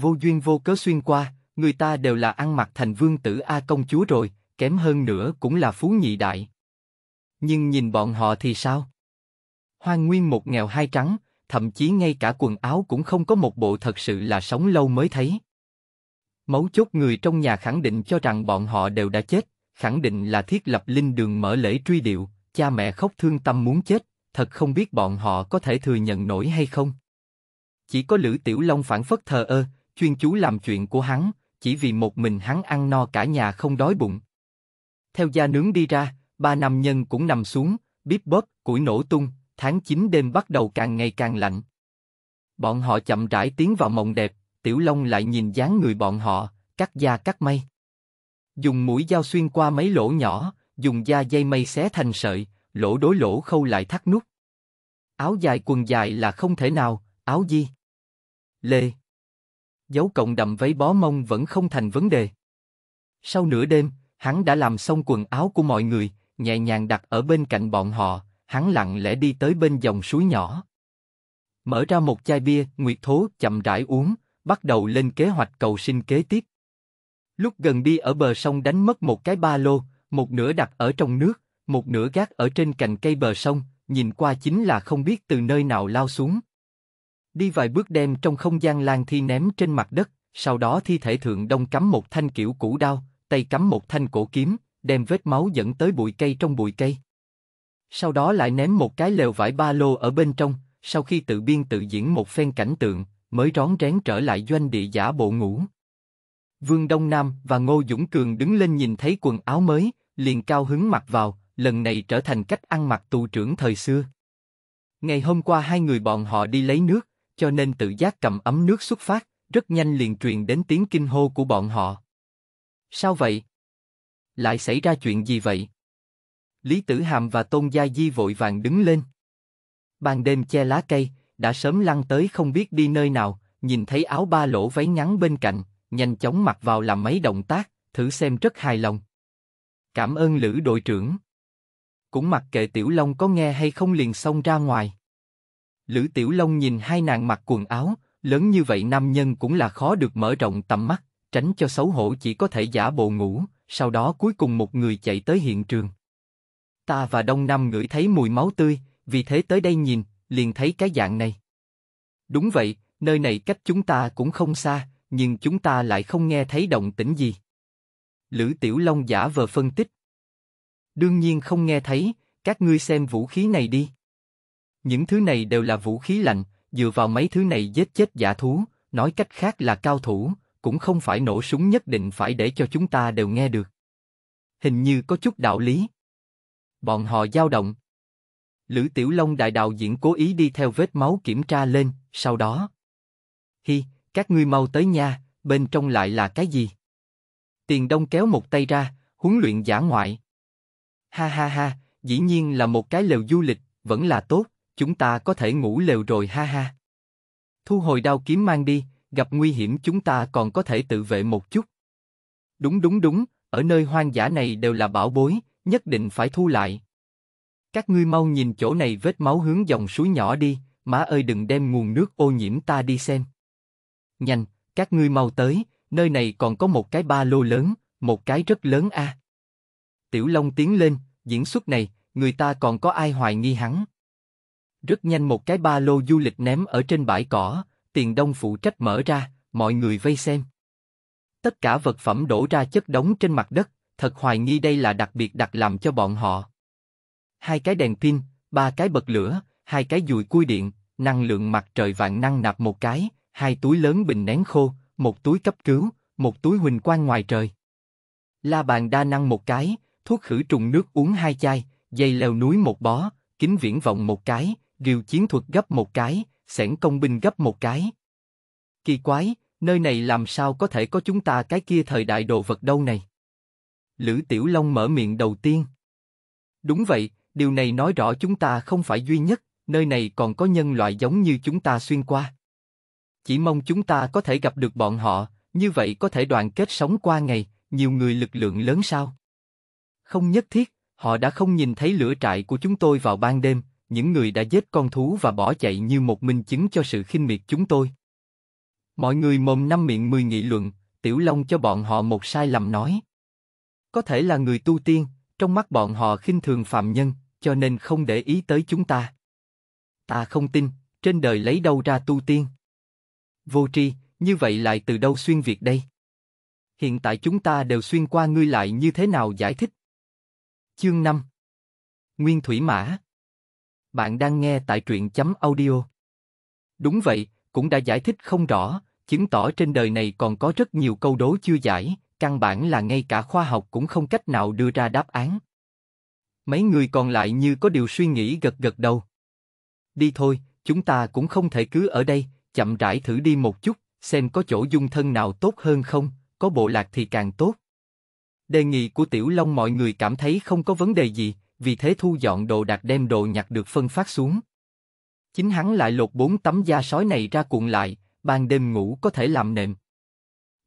Speaker 1: Vô duyên vô cớ xuyên qua, người ta đều là ăn mặc thành vương tử A công chúa rồi, kém hơn nữa cũng là phú nhị đại. Nhưng nhìn bọn họ thì sao? Hoang nguyên một nghèo hai trắng, thậm chí ngay cả quần áo cũng không có một bộ thật sự là sống lâu mới thấy. Mấu chốt người trong nhà khẳng định cho rằng bọn họ đều đã chết, khẳng định là thiết lập linh đường mở lễ truy điệu, cha mẹ khóc thương tâm muốn chết, thật không biết bọn họ có thể thừa nhận nổi hay không. Chỉ có Lữ Tiểu Long phản phất thờ ơ, chuyên chú làm chuyện của hắn, chỉ vì một mình hắn ăn no cả nhà không đói bụng. Theo gia nướng đi ra, ba nam nhân cũng nằm xuống, bíp bóp, củi nổ tung, tháng 9 đêm bắt đầu càng ngày càng lạnh. Bọn họ chậm rãi tiến vào mộng đẹp, Tiểu Long lại nhìn dáng người bọn họ, cắt da cắt mây. Dùng mũi dao xuyên qua mấy lỗ nhỏ, dùng da dây mây xé thành sợi, lỗ đối lỗ khâu lại thắt nút. Áo dài quần dài là không thể nào, áo gì? Lê. Dấu cộng đậm váy bó mông vẫn không thành vấn đề. Sau nửa đêm, hắn đã làm xong quần áo của mọi người, nhẹ nhàng đặt ở bên cạnh bọn họ, hắn lặng lẽ đi tới bên dòng suối nhỏ. Mở ra một chai bia, Nguyệt Thố chậm rãi uống, bắt đầu lên kế hoạch cầu sinh kế tiếp. Lúc gần đi ở bờ sông đánh mất một cái ba lô, một nửa đặt ở trong nước, một nửa gác ở trên cành cây bờ sông, nhìn qua chính là không biết từ nơi nào lao xuống. Đi vài bước đem trong không gian lang thi ném trên mặt đất, sau đó thi thể thượng đông cắm một thanh kiểu cũ đao, tay cắm một thanh cổ kiếm, đem vết máu dẫn tới bụi cây trong bụi cây. Sau đó lại ném một cái lều vải ba lô ở bên trong, sau khi tự biên tự diễn một phen cảnh tượng, mới rón rén trở lại doanh địa giả bộ ngủ. Vương Đông Nam và Ngô Dũng Cường đứng lên nhìn thấy quần áo mới, liền cao hứng mặc vào, lần này trở thành cách ăn mặc tù trưởng thời xưa. Ngày hôm qua hai người bọn họ đi lấy nước, cho nên tự giác cầm ấm nước xuất phát, rất nhanh liền truyền đến tiếng kinh hô của bọn họ. Sao vậy? Lại xảy ra chuyện gì vậy? Lý Tử Hàm và Tôn Gia Di vội vàng đứng lên. Ban đêm che lá cây, đã sớm lăn tới không biết đi nơi nào, nhìn thấy áo ba lỗ váy ngắn bên cạnh, nhanh chóng mặc vào làm mấy động tác, thử xem rất hài lòng. Cảm ơn Lữ đội trưởng. Cũng mặc kệ Tiểu Long có nghe hay không liền xông ra ngoài. Lữ Tiểu Long nhìn hai nàng mặc quần áo, lớn như vậy nam nhân cũng là khó được mở rộng tầm mắt, tránh cho xấu hổ chỉ có thể giả bộ ngủ, sau đó cuối cùng một người chạy tới hiện trường. Ta và Đông Nam ngửi thấy mùi máu tươi, vì thế tới đây nhìn, liền thấy cái dạng này. Đúng vậy, nơi này cách chúng ta cũng không xa, nhưng chúng ta lại không nghe thấy động tĩnh gì. Lữ Tiểu Long giả vờ phân tích. Đương nhiên không nghe thấy, các ngươi xem vũ khí này đi. Những thứ này đều là vũ khí lạnh, dựa vào mấy thứ này giết chết giả thú, nói cách khác là cao thủ, cũng không phải nổ súng nhất định phải để cho chúng ta đều nghe được. Hình như có chút đạo lý. Bọn họ dao động. Lữ Tiểu Long đại đạo diễn cố ý đi theo vết máu kiểm tra lên, sau đó. Hi, các ngươi mau tới nha, bên trong lại là cái gì? Tiền Đông kéo một tay ra, huấn luyện giả ngoại. Ha ha ha, dĩ nhiên là một cái lều du lịch, vẫn là tốt, chúng ta có thể ngủ lều rồi ha ha. Thu hồi đao kiếm mang đi, gặp nguy hiểm chúng ta còn có thể tự vệ một chút. Đúng đúng đúng, ở nơi hoang dã này đều là bảo bối, nhất định phải thu lại. Các ngươi mau nhìn chỗ này vết máu hướng dòng suối nhỏ đi, má ơi đừng đem nguồn nước ô nhiễm ta đi xem. Nhanh, các ngươi mau tới, nơi này còn có một cái ba lô lớn, một cái rất lớn a. Tiểu Long tiến lên, diễn xuất này, người ta còn có ai hoài nghi hắn. Rất nhanh một cái ba lô du lịch ném ở trên bãi cỏ, tiền đông phụ trách mở ra, mọi người vây xem. Tất cả vật phẩm đổ ra chất đống trên mặt đất, thật hoài nghi đây là đặc biệt đặt làm cho bọn họ. Hai cái đèn pin, ba cái bật lửa, hai cái dùi cui điện, năng lượng mặt trời vạn năng nạp một cái, hai túi lớn bình nén khô, một túi cấp cứu, một túi huỳnh quang ngoài trời. La bàn đa năng một cái, thuốc khử trùng nước uống hai chai, dây leo núi một bó, kính viễn vọng một cái, rìu chiến thuật gấp một cái, sẻn công binh gấp một cái. Kỳ quái, nơi này làm sao có thể có chúng ta cái kia thời đại đồ vật đâu này? Lữ Tiểu Long mở miệng đầu tiên. Đúng vậy, điều này nói rõ chúng ta không phải duy nhất, nơi này còn có nhân loại giống như chúng ta xuyên qua. Chỉ mong chúng ta có thể gặp được bọn họ, như vậy có thể đoàn kết sống qua ngày, nhiều người lực lượng lớn sao? Không nhất thiết, họ đã không nhìn thấy lửa trại của chúng tôi vào ban đêm, những người đã giết con thú và bỏ chạy như một minh chứng cho sự khinh miệt chúng tôi. Mọi người mồm năm miệng mười nghị luận, Tiểu Long cho bọn họ một sai lầm nói. Có thể là người tu tiên, trong mắt bọn họ khinh thường phạm nhân, cho nên không để ý tới chúng ta. Ta không tin, trên đời lấy đâu ra tu tiên. Vô tri, như vậy lại từ đâu xuyên việc đây? Hiện tại chúng ta đều xuyên qua ngươi lại như thế nào giải thích? Chương 5 Nguyên Thủy Mã bạn đang nghe tại truyện chấm audio. Đúng vậy, cũng đã giải thích không rõ, chứng tỏ trên đời này còn có rất nhiều câu đố chưa giải, căn bản là ngay cả khoa học cũng không cách nào đưa ra đáp án. Mấy người còn lại như có điều suy nghĩ gật gật đầu. Đi thôi, chúng ta cũng không thể cứ ở đây, chậm rãi thử đi một chút, xem có chỗ dung thân nào tốt hơn không, có bộ lạc thì càng tốt. Đề nghị của Tiểu Long mọi người cảm thấy không có vấn đề gì, vì thế thu dọn đồ đạc đem đồ nhặt được phân phát xuống. Chính hắn lại lột bốn tấm da sói này ra cuộn lại, ban đêm ngủ có thể làm nệm.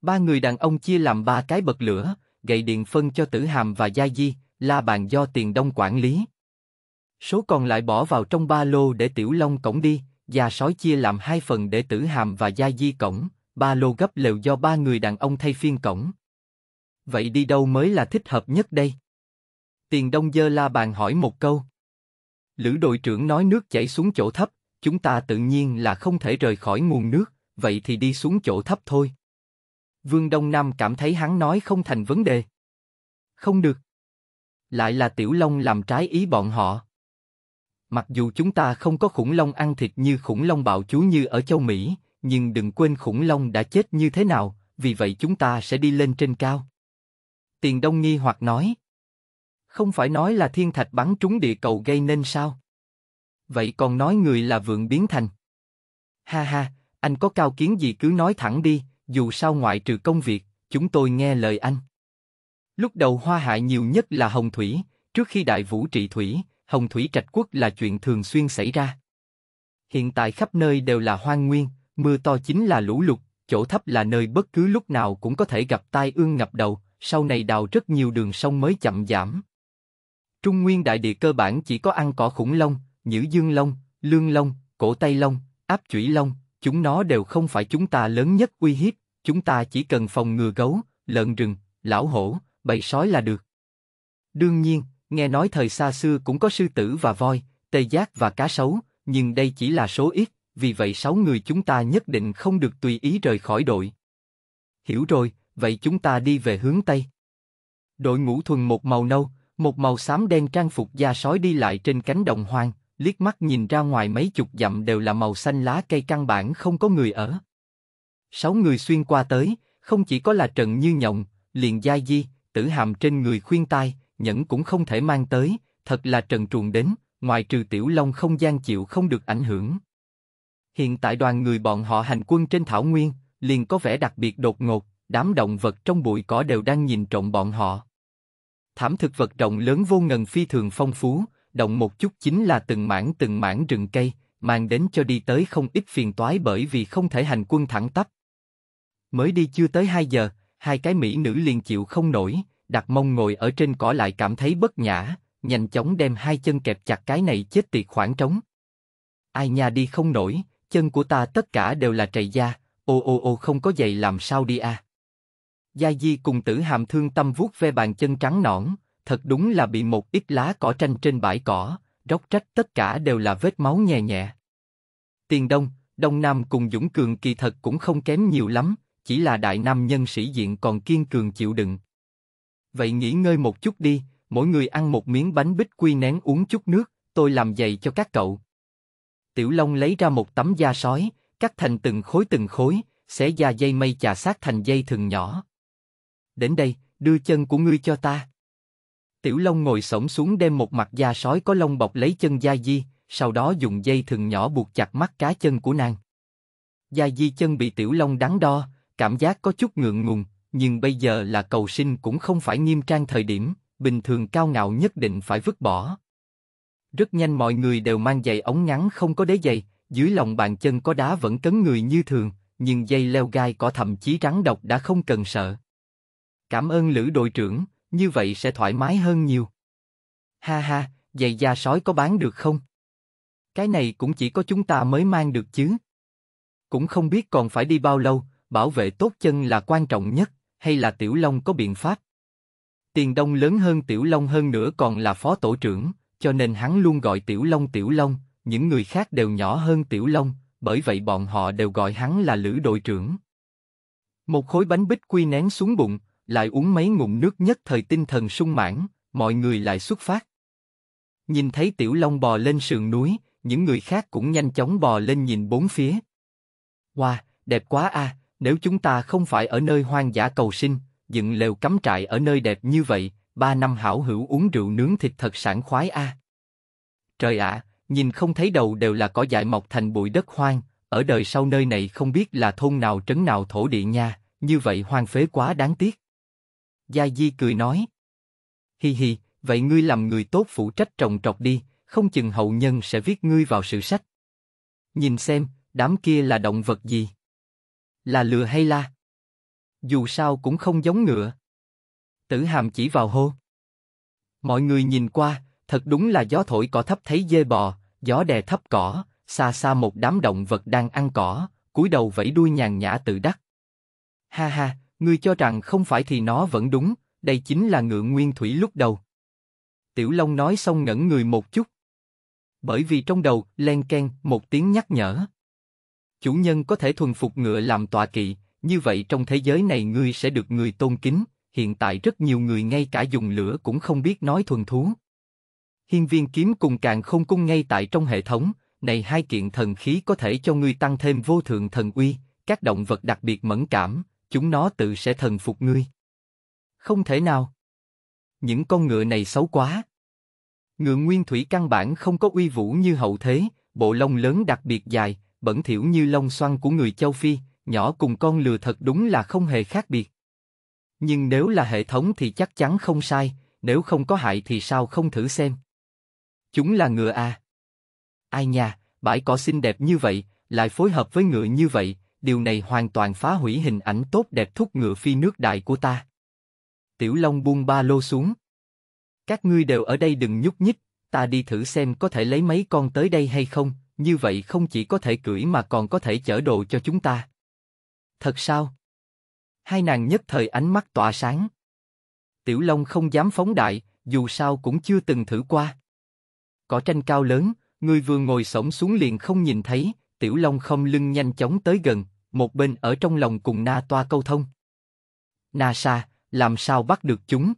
Speaker 1: Ba người đàn ông chia làm ba cái bật lửa, gậy điện phân cho Tử Hàm và Gia Di, la bàn do Tiền Đông quản lý. Số còn lại bỏ vào trong ba lô để Tiểu Long cổng đi, da sói chia làm hai phần để Tử Hàm và Gia Di cổng, ba lô gấp lều do ba người đàn ông thay phiên cổng. Vậy đi đâu mới là thích hợp nhất đây? Tiền Đông dơ la bàn hỏi một câu. Lữ đội trưởng nói nước chảy xuống chỗ thấp, chúng ta tự nhiên là không thể rời khỏi nguồn nước, vậy thì đi xuống chỗ thấp thôi. Vương Đông Nam cảm thấy hắn nói không thành vấn đề. Không được. Lại là Tiểu Long làm trái ý bọn họ. Mặc dù chúng ta không có khủng long ăn thịt như khủng long bạo chú như ở châu Mỹ, nhưng đừng quên khủng long đã chết như thế nào, vì vậy chúng ta sẽ đi lên trên cao. Tiền Đông nghi hoặc nói. Không phải nói là thiên thạch bắn trúng địa cầu gây nên sao? Vậy còn nói người là vượng biến thành. Ha ha, anh có cao kiến gì cứ nói thẳng đi, dù sao ngoại trừ công việc, chúng tôi nghe lời anh. Lúc đầu hoa hại nhiều nhất là hồng thủy, trước khi đại vũ trị thủy, hồng thủy trạch quốc là chuyện thường xuyên xảy ra. Hiện tại khắp nơi đều là hoang nguyên, mưa to chính là lũ lụt, chỗ thấp là nơi bất cứ lúc nào cũng có thể gặp tai ương ngập đầu, sau này đào rất nhiều đường sông mới chậm giảm. Trung Nguyên đại địa cơ bản chỉ có ăn cỏ khủng long, nhữ dương long, lương long, cổ tay long, áp chủy long, chúng nó đều không phải chúng ta lớn nhất uy hiếp, chúng ta chỉ cần phòng ngừa gấu, lợn rừng, lão hổ, bầy sói là được. Đương nhiên, nghe nói thời xa xưa cũng có sư tử và voi, tê giác và cá sấu, nhưng đây chỉ là số ít, vì vậy sáu người chúng ta nhất định không được tùy ý rời khỏi đội. Hiểu rồi, vậy chúng ta đi về hướng Tây. Đội ngũ thuần một màu nâu, một màu xám đen trang phục da sói đi lại trên cánh đồng hoang, liếc mắt nhìn ra ngoài mấy chục dặm đều là màu xanh lá cây căn bản không có người ở. Sáu người xuyên qua tới, không chỉ có là Trần Như Nhộng, liền Gia Di, tử hàm trên người khuyên tai, nhẫn cũng không thể mang tới, thật là trần truồng đến, ngoài trừ Tiểu Long không gian chịu không được ảnh hưởng. Hiện tại đoàn người bọn họ hành quân trên thảo nguyên, liền có vẻ đặc biệt đột ngột, đám động vật trong bụi cỏ đều đang nhìn trộm bọn họ. Thảm thực vật rộng lớn vô ngần phi thường phong phú, động một chút chính là từng mảng từng mảng rừng cây, mang đến cho đi tới không ít phiền toái bởi vì không thể hành quân thẳng tắp. Mới đi chưa tới 2 giờ, hai cái mỹ nữ liền chịu không nổi, đặt mông ngồi ở trên cỏ lại cảm thấy bất nhã, nhanh chóng đem hai chân kẹp chặt cái này chết tiệt khoảng trống. Ai nha đi không nổi, chân của ta tất cả đều là trầy da, ô ô ô không có giày làm sao đi a. Gia Di cùng tử hàm thương tâm vuốt ve bàn chân trắng nõn, thật đúng là bị một ít lá cỏ tranh trên bãi cỏ, róc rách tất cả đều là vết máu nhẹ nhẹ. Tiền Đông, Đông Nam cùng Dũng Cường kỳ thật cũng không kém nhiều lắm, chỉ là đại nam nhân sĩ diện còn kiên cường chịu đựng. Vậy nghỉ ngơi một chút đi, mỗi người ăn một miếng bánh bích quy nén uống chút nước, tôi làm giày cho các cậu. Tiểu Long lấy ra một tấm da sói, cắt thành từng khối từng khối, xé da dây mây chà sát thành dây thừng nhỏ. Đến đây, đưa chân của ngươi cho ta. Tiểu Long ngồi sổng xuống đem một mặt da sói có lông bọc lấy chân Gia Di, sau đó dùng dây thừng nhỏ buộc chặt mắt cá chân của nàng. Gia Di chân bị Tiểu Long đắn đo, cảm giác có chút ngượng ngùng, nhưng bây giờ là cầu sinh cũng không phải nghiêm trang thời điểm, bình thường cao ngạo nhất định phải vứt bỏ. Rất nhanh mọi người đều mang giày ống ngắn không có đế giày, dưới lòng bàn chân có đá vẫn cấn người như thường, nhưng dây leo gai cỏ thậm chí rắn độc đã không cần sợ. Cảm ơn Lữ đội trưởng, như vậy sẽ thoải mái hơn nhiều. Ha ha, giày da sói có bán được không? Cái này cũng chỉ có chúng ta mới mang được chứ. Cũng không biết còn phải đi bao lâu, bảo vệ tốt chân là quan trọng nhất, hay là Tiểu Long có biện pháp? Tiền Đông lớn hơn Tiểu Long hơn nữa còn là phó tổ trưởng, cho nên hắn luôn gọi Tiểu Long Tiểu Long, những người khác đều nhỏ hơn Tiểu Long, bởi vậy bọn họ đều gọi hắn là Lữ đội trưởng. Một khối bánh bích quy nén xuống bụng, lại uống mấy ngụm nước nhất thời tinh thần sung mãn, mọi người lại xuất phát. Nhìn thấy Tiểu Long bò lên sườn núi, những người khác cũng nhanh chóng bò lên nhìn bốn phía. Wow, đẹp quá a! nếu chúng ta không phải ở nơi hoang dã cầu sinh, dựng lều cắm trại ở nơi đẹp như vậy, ba năm hảo hữu uống rượu nướng thịt thật sảng khoái a. Trời ạ, nhìn không thấy đầu đều là cỏ dại mọc thành bụi đất hoang, ở đời sau nơi này không biết là thôn nào trấn nào thổ địa nha, như vậy hoang phế quá đáng tiếc. Gia Di cười nói. Hi hi, vậy ngươi làm người tốt phụ trách trồng trọt đi, không chừng hậu nhân sẽ viết ngươi vào sử sách. Nhìn xem, đám kia là động vật gì? Là lừa hay la? Dù sao cũng không giống ngựa. Tử hàm chỉ vào hô. Mọi người nhìn qua, thật đúng là gió thổi cỏ thấp thấy dê bò, gió đè thấp cỏ, xa xa một đám động vật đang ăn cỏ, cúi đầu vẫy đuôi nhàn nhã tự đắc. Ha ha, ngươi cho rằng không phải thì nó vẫn đúng, đây chính là ngựa nguyên thủy lúc đầu. Tiểu Long nói xong ngẩn người một chút. Bởi vì trong đầu, len ken, một tiếng nhắc nhở. Chủ nhân có thể thuần phục ngựa làm tọa kỵ, như vậy trong thế giới này ngươi sẽ được người tôn kính, hiện tại rất nhiều người ngay cả dùng lửa cũng không biết nói thuần thú. Hiên viên kiếm cùng càng không cung ngay tại trong hệ thống, này hai kiện thần khí có thể cho ngươi tăng thêm vô thượng thần uy, các động vật đặc biệt mẫn cảm, chúng nó tự sẽ thần phục ngươi. Không thể nào. Những con ngựa này xấu quá. Ngựa nguyên thủy căn bản không có uy vũ như hậu thế, bộ lông lớn đặc biệt dài, bẩn thỉu như lông xoăn của người châu Phi, nhỏ cùng con lừa thật đúng là không hề khác biệt. Nhưng nếu là hệ thống thì chắc chắn không sai, nếu không có hại thì sao không thử xem. Chúng là ngựa à. Ai nha, bãi cỏ xinh đẹp như vậy, lại phối hợp với ngựa như vậy, điều này hoàn toàn phá hủy hình ảnh tốt đẹp thúc ngựa phi nước đại của ta. Tiểu Long buông ba lô xuống. Các ngươi đều ở đây đừng nhúc nhích, ta đi thử xem có thể lấy mấy con tới đây hay không, như vậy không chỉ có thể cưỡi mà còn có thể chở đồ cho chúng ta. Thật sao? Hai nàng nhất thời ánh mắt tỏa sáng. Tiểu Long không dám phóng đại, dù sao cũng chưa từng thử qua. Cỏ tranh cao lớn, người vừa ngồi sổng xuống liền không nhìn thấy, Tiểu Long không lưng nhanh chóng tới gần, một bên ở trong lòng cùng Na Toa câu thông. Na Sa, làm sao bắt được chúng?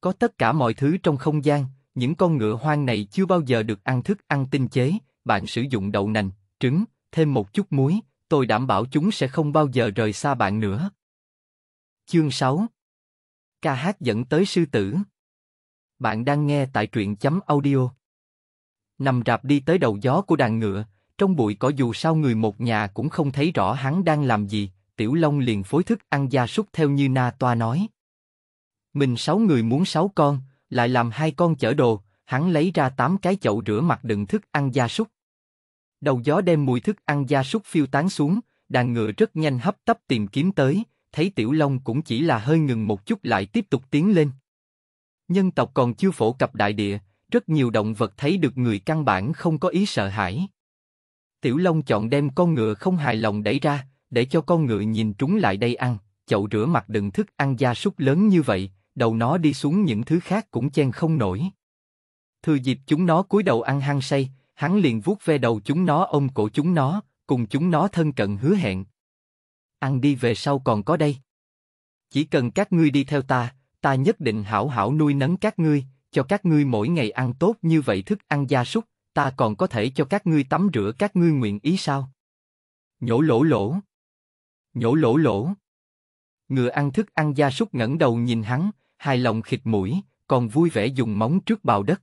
Speaker 1: Có tất cả mọi thứ trong không gian, những con ngựa hoang này chưa bao giờ được ăn thức ăn tinh chế, bạn sử dụng đậu nành, trứng, thêm một chút muối, tôi đảm bảo chúng sẽ không bao giờ rời xa bạn nữa. Chương 6 Ca hát dẫn tới sư tử Bạn đang nghe tại truyện chấm audio. Nằm rạp đi tới đầu gió của đàn ngựa, trong bụi cỏ dù sao người một nhà cũng không thấy rõ hắn đang làm gì, Tiểu Long liền phối thức ăn gia súc theo như Na Toa nói. Mình sáu người muốn sáu con, lại làm hai con chở đồ, hắn lấy ra tám cái chậu rửa mặt đựng thức ăn gia súc. Đầu gió đem mùi thức ăn gia súc phiêu tán xuống, đàn ngựa rất nhanh hấp tấp tìm kiếm tới, thấy Tiểu Long cũng chỉ là hơi ngừng một chút lại tiếp tục tiến lên. Nhân tộc còn chưa phổ cập đại địa, rất nhiều động vật thấy được người căn bản không có ý sợ hãi. Tiểu Long chọn đem con ngựa không hài lòng đẩy ra, để cho con ngựa nhìn trúng lại đây ăn, chậu rửa mặt đựng thức ăn gia súc lớn như vậy, đầu nó đi xuống những thứ khác cũng chen không nổi. Thừa dịp chúng nó cúi đầu ăn hăng say, hắn liền vuốt ve đầu chúng nó ôm cổ chúng nó, cùng chúng nó thân cận hứa hẹn. Ăn đi về sau còn có đây. Chỉ cần các ngươi đi theo ta, ta nhất định hảo hảo nuôi nấng các ngươi, cho các ngươi mỗi ngày ăn tốt như vậy thức ăn gia súc, ta còn có thể cho các ngươi tắm rửa các ngươi nguyện ý sao? Nhổ lỗ lỗ. Nhổ lỗ lỗ. Ngựa ăn thức ăn gia súc ngẩng đầu nhìn hắn, hài lòng khịt mũi, còn vui vẻ dùng móng trước bào đất.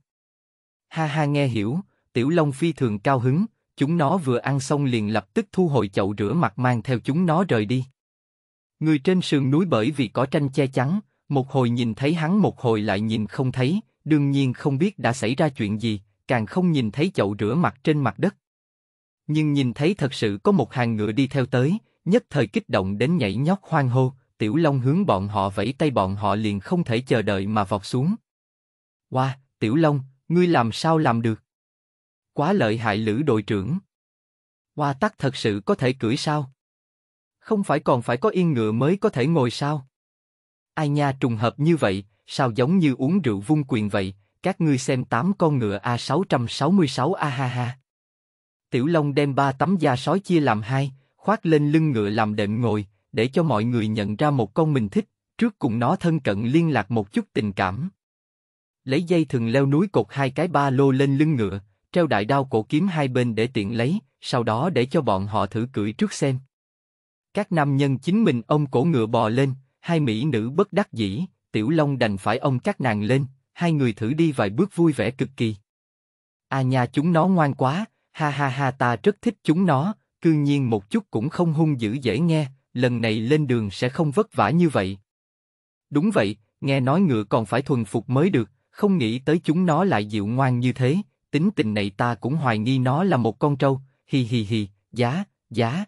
Speaker 1: Ha ha nghe hiểu, Tiểu Long phi thường cao hứng, chúng nó vừa ăn xong liền lập tức thu hồi chậu rửa mặt mang theo chúng nó rời đi. Người trên sườn núi bởi vì có tranh che chắn, một hồi nhìn thấy hắn một hồi lại nhìn không thấy, đương nhiên không biết đã xảy ra chuyện gì, càng không nhìn thấy chậu rửa mặt trên mặt đất. Nhưng nhìn thấy thật sự có một hàng ngựa đi theo tới, nhất thời kích động đến nhảy nhót hoang hô, Tiểu Long hướng bọn họ vẫy tay bọn họ liền không thể chờ đợi mà vọt xuống. Wow, Tiểu Long, ngươi làm sao làm được? Quá lợi hại lữ đội trưởng. Hoa tắc thật sự có thể cưỡi sao? Không phải còn phải có yên ngựa mới có thể ngồi sao? Ai nha trùng hợp như vậy, sao giống như uống rượu vung quyền vậy, các ngươi xem tám con ngựa A666 a ha ha. Tiểu Long đem ba tấm da sói chia làm hai, khoác lên lưng ngựa làm đệm ngồi, để cho mọi người nhận ra một con mình thích, trước cùng nó thân cận liên lạc một chút tình cảm. Lấy dây thừng leo núi cột hai cái ba lô lên lưng ngựa, treo đại đao cổ kiếm hai bên để tiện lấy, sau đó để cho bọn họ thử cưỡi trước xem. Các nam nhân chính mình ông cổ ngựa bò lên, hai mỹ nữ bất đắc dĩ, Tiểu Long đành phải ông các nàng lên, hai người thử đi vài bước vui vẻ cực kỳ. À A nha chúng nó ngoan quá, ha ha ha ta rất thích chúng nó, cư nhiên một chút cũng không hung dữ dễ nghe, lần này lên đường sẽ không vất vả như vậy. Đúng vậy, nghe nói ngựa còn phải thuần phục mới được, không nghĩ tới chúng nó lại dịu ngoan như thế, tính tình này ta cũng hoài nghi nó là một con trâu, hi hi hi, giá, giá.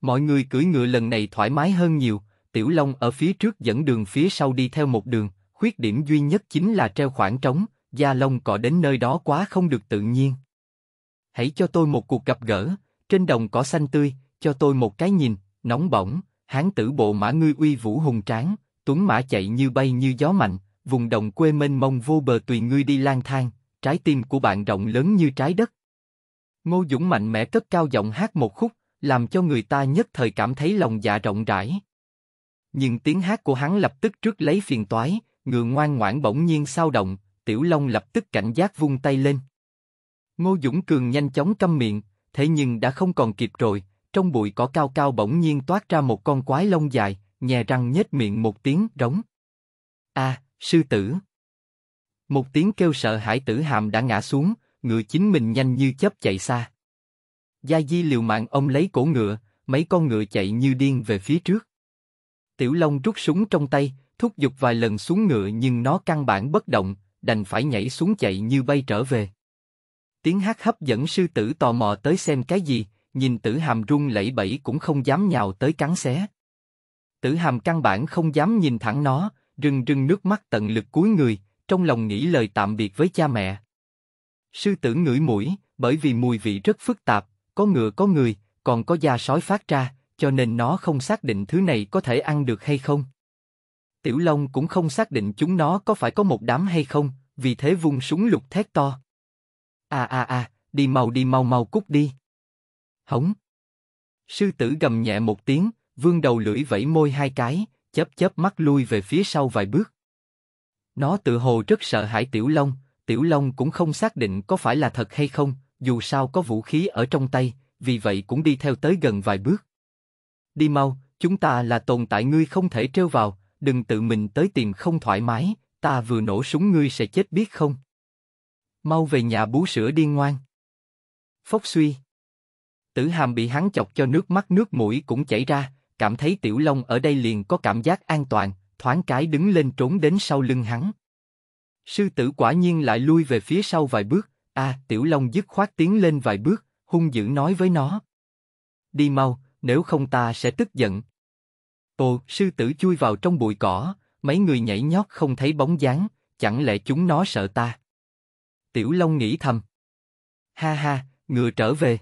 Speaker 1: Mọi người cưỡi ngựa lần này thoải mái hơn nhiều, Tiểu Long ở phía trước dẫn đường phía sau đi theo một đường, khuyết điểm duy nhất chính là treo khoảng trống, da lông cọ đến nơi đó quá không được tự nhiên. Hãy cho tôi một cuộc gặp gỡ, trên đồng cỏ xanh tươi, cho tôi một cái nhìn, nóng bỏng, hán tử bộ mã ngươi uy vũ hùng tráng, tuấn mã chạy như bay như gió mạnh, vùng đồng quê mênh mông vô bờ tùy ngươi đi lang thang, trái tim của bạn rộng lớn như trái đất. Ngô Dũng mạnh mẽ cất cao giọng hát một khúc, làm cho người ta nhất thời cảm thấy lòng dạ rộng rãi. Nhưng tiếng hát của hắn lập tức trước lấy phiền toái, ngựa ngoan ngoãn bỗng nhiên sao động, Tiểu Long lập tức cảnh giác vung tay lên. Ngô Dũng Cường nhanh chóng câm miệng, thế nhưng đã không còn kịp rồi, trong bụi cỏ cao cao bỗng nhiên toát ra một con quái lông dài, nhè răng nhếch miệng một tiếng rống. A, sư tử. Một tiếng kêu sợ hãi tử hàm đã ngã xuống, ngựa chính mình nhanh như chớp chạy xa. Gia Di liều mạng ông lấy cổ ngựa, mấy con ngựa chạy như điên về phía trước. Tiểu Long rút súng trong tay, thúc giục vài lần xuống ngựa nhưng nó căn bản bất động, đành phải nhảy xuống chạy như bay trở về. Tiếng hát hấp dẫn sư tử tò mò tới xem cái gì, nhìn tử hàm run lẩy bẩy cũng không dám nhào tới cắn xé. Tử hàm căn bản không dám nhìn thẳng nó, rưng rưng nước mắt tận lực cúi người, trong lòng nghĩ lời tạm biệt với cha mẹ. Sư tử ngửi mũi, bởi vì mùi vị rất phức tạp, có ngựa có người, còn có da sói phát ra, cho nên nó không xác định thứ này có thể ăn được hay không. Tiểu Long cũng không xác định chúng nó có phải có một đám hay không, vì thế vung súng lục thét to. À à à, đi mau đi mau mau cút đi. Hống. Sư tử gầm nhẹ một tiếng, vương đầu lưỡi vẫy môi hai cái, chớp chớp mắt lui về phía sau vài bước. Nó tự hồ rất sợ hãi Tiểu Long, Tiểu Long cũng không xác định có phải là thật hay không, dù sao có vũ khí ở trong tay, vì vậy cũng đi theo tới gần vài bước. Đi mau, chúng ta là tồn tại ngươi không thể trêu vào, đừng tự mình tới tìm không thoải mái, ta vừa nổ súng ngươi sẽ chết biết không? Mau về nhà bú sữa điên ngoan. Phốc suy. Tử hàm bị hắn chọc cho nước mắt nước mũi cũng chảy ra, cảm thấy tiểu long ở đây liền có cảm giác an toàn, thoáng cái đứng lên trốn đến sau lưng hắn. Sư tử quả nhiên lại lui về phía sau vài bước, a tiểu long dứt khoát tiến lên vài bước, hung dữ nói với nó. Đi mau, nếu không ta sẽ tức giận. Ồ, sư tử chui vào trong bụi cỏ, mấy người nhảy nhót không thấy bóng dáng, chẳng lẽ chúng nó sợ ta? Tiểu Long nghĩ thầm. Ha ha, ngựa trở về.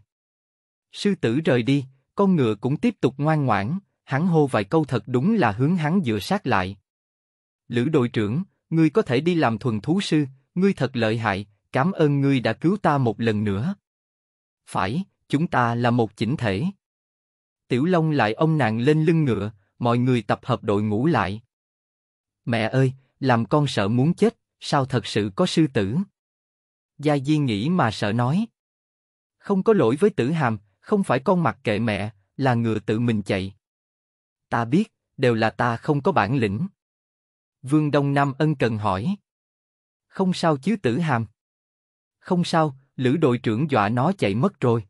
Speaker 1: Sư tử rời đi, con ngựa cũng tiếp tục ngoan ngoãn, hắn hô vài câu thật đúng là hướng hắn dựa sát lại. Lữ đội trưởng, ngươi có thể đi làm thuần thú sư, ngươi thật lợi hại, cảm ơn ngươi đã cứu ta một lần nữa. Phải, chúng ta là một chỉnh thể. Tiểu Long lại ông nàng lên lưng ngựa, mọi người tập hợp đội ngũ lại. Mẹ ơi, làm con sợ muốn chết, sao thật sự có sư tử? Gia Di nghĩ mà sợ nói. Không có lỗi với tử hàm, không phải con mặc kệ mẹ, là ngựa tự mình chạy. Ta biết, đều là ta không có bản lĩnh. Vương Đông Nam ân cần hỏi. Không sao chứ tử hàm. Không sao, lữ đội trưởng dọa nó chạy mất rồi.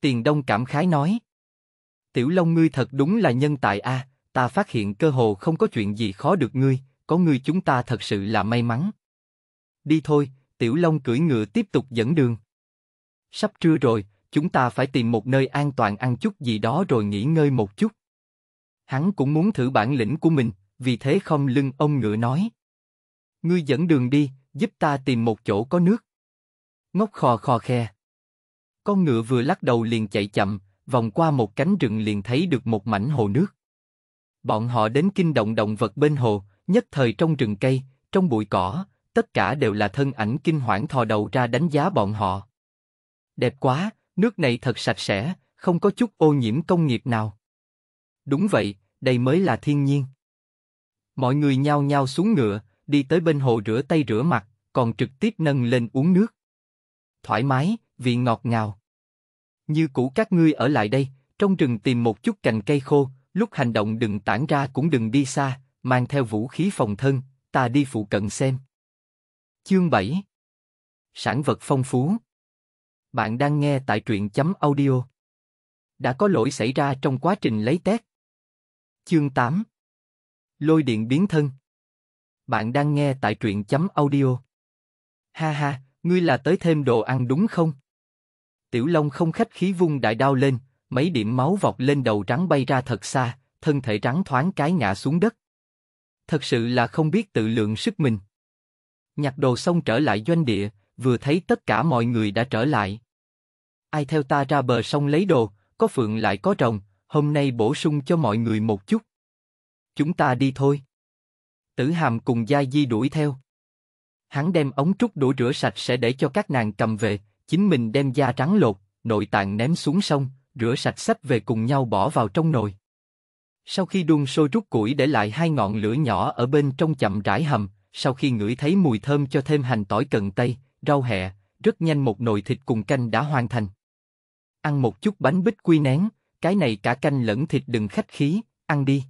Speaker 1: Tiền Đông cảm khái nói. Tiểu Long ngươi thật đúng là nhân tài a, ta phát hiện cơ hồ không có chuyện gì khó được ngươi, có ngươi chúng ta thật sự là may mắn. Đi thôi, Tiểu Long cưỡi ngựa tiếp tục dẫn đường. Sắp trưa rồi, chúng ta phải tìm một nơi an toàn ăn chút gì đó rồi nghỉ ngơi một chút. Hắn cũng muốn thử bản lĩnh của mình, vì thế không lưng ông ngựa nói. Ngươi dẫn đường đi, giúp ta tìm một chỗ có nước. Ngốc khò khò khe. Con ngựa vừa lắc đầu liền chạy chậm, vòng qua một cánh rừng liền thấy được một mảnh hồ nước. Bọn họ đến kinh động động vật bên hồ, nhất thời trong rừng cây, trong bụi cỏ, tất cả đều là thân ảnh kinh hoảng thò đầu ra đánh giá bọn họ. Đẹp quá, nước này thật sạch sẽ, không có chút ô nhiễm công nghiệp nào. Đúng vậy, đây mới là thiên nhiên. Mọi người nhao nhao xuống ngựa, đi tới bên hồ rửa tay rửa mặt, còn trực tiếp nâng lên uống nước. Thoải mái, vị ngọt ngào. Như cũ các ngươi ở lại đây, trong rừng tìm một chút cành cây khô, lúc hành động đừng tản ra cũng đừng đi xa, mang theo vũ khí phòng thân, ta đi phụ cận xem. Chương 7 Sản vật phong phú Bạn đang nghe tại truyện chấm audio. Đã có lỗi xảy ra trong quá trình lấy test. Chương 8 Lôi điện biến thân Bạn đang nghe tại truyện chấm audio. Ha ha, ngươi là tới thêm đồ ăn đúng không? Tiểu Long không khách khí vung đại đao lên, mấy điểm máu vọt lên đầu rắn bay ra thật xa, thân thể rắn thoáng cái ngã xuống đất. Thật sự là không biết tự lượng sức mình. Nhặt đồ xong trở lại doanh địa, vừa thấy tất cả mọi người đã trở lại. Ai theo ta ra bờ sông lấy đồ, có phượng lại có rồng, hôm nay bổ sung cho mọi người một chút. Chúng ta đi thôi. Tử Hàm cùng Gia Di đuổi theo. Hắn đem ống trúc đũa rửa sạch sẽ để cho các nàng cầm về, chính mình đem da trắng lột, nội tạng ném xuống sông, rửa sạch sách về cùng nhau bỏ vào trong nồi. Sau khi đun sôi rút củi để lại hai ngọn lửa nhỏ ở bên trong chậm rãi hầm, sau khi ngửi thấy mùi thơm cho thêm hành tỏi cần tây, rau hẹ, rất nhanh một nồi thịt cùng canh đã hoàn thành. Ăn một chút bánh bích quy nén, cái này cả canh lẫn thịt đừng khách khí, ăn đi.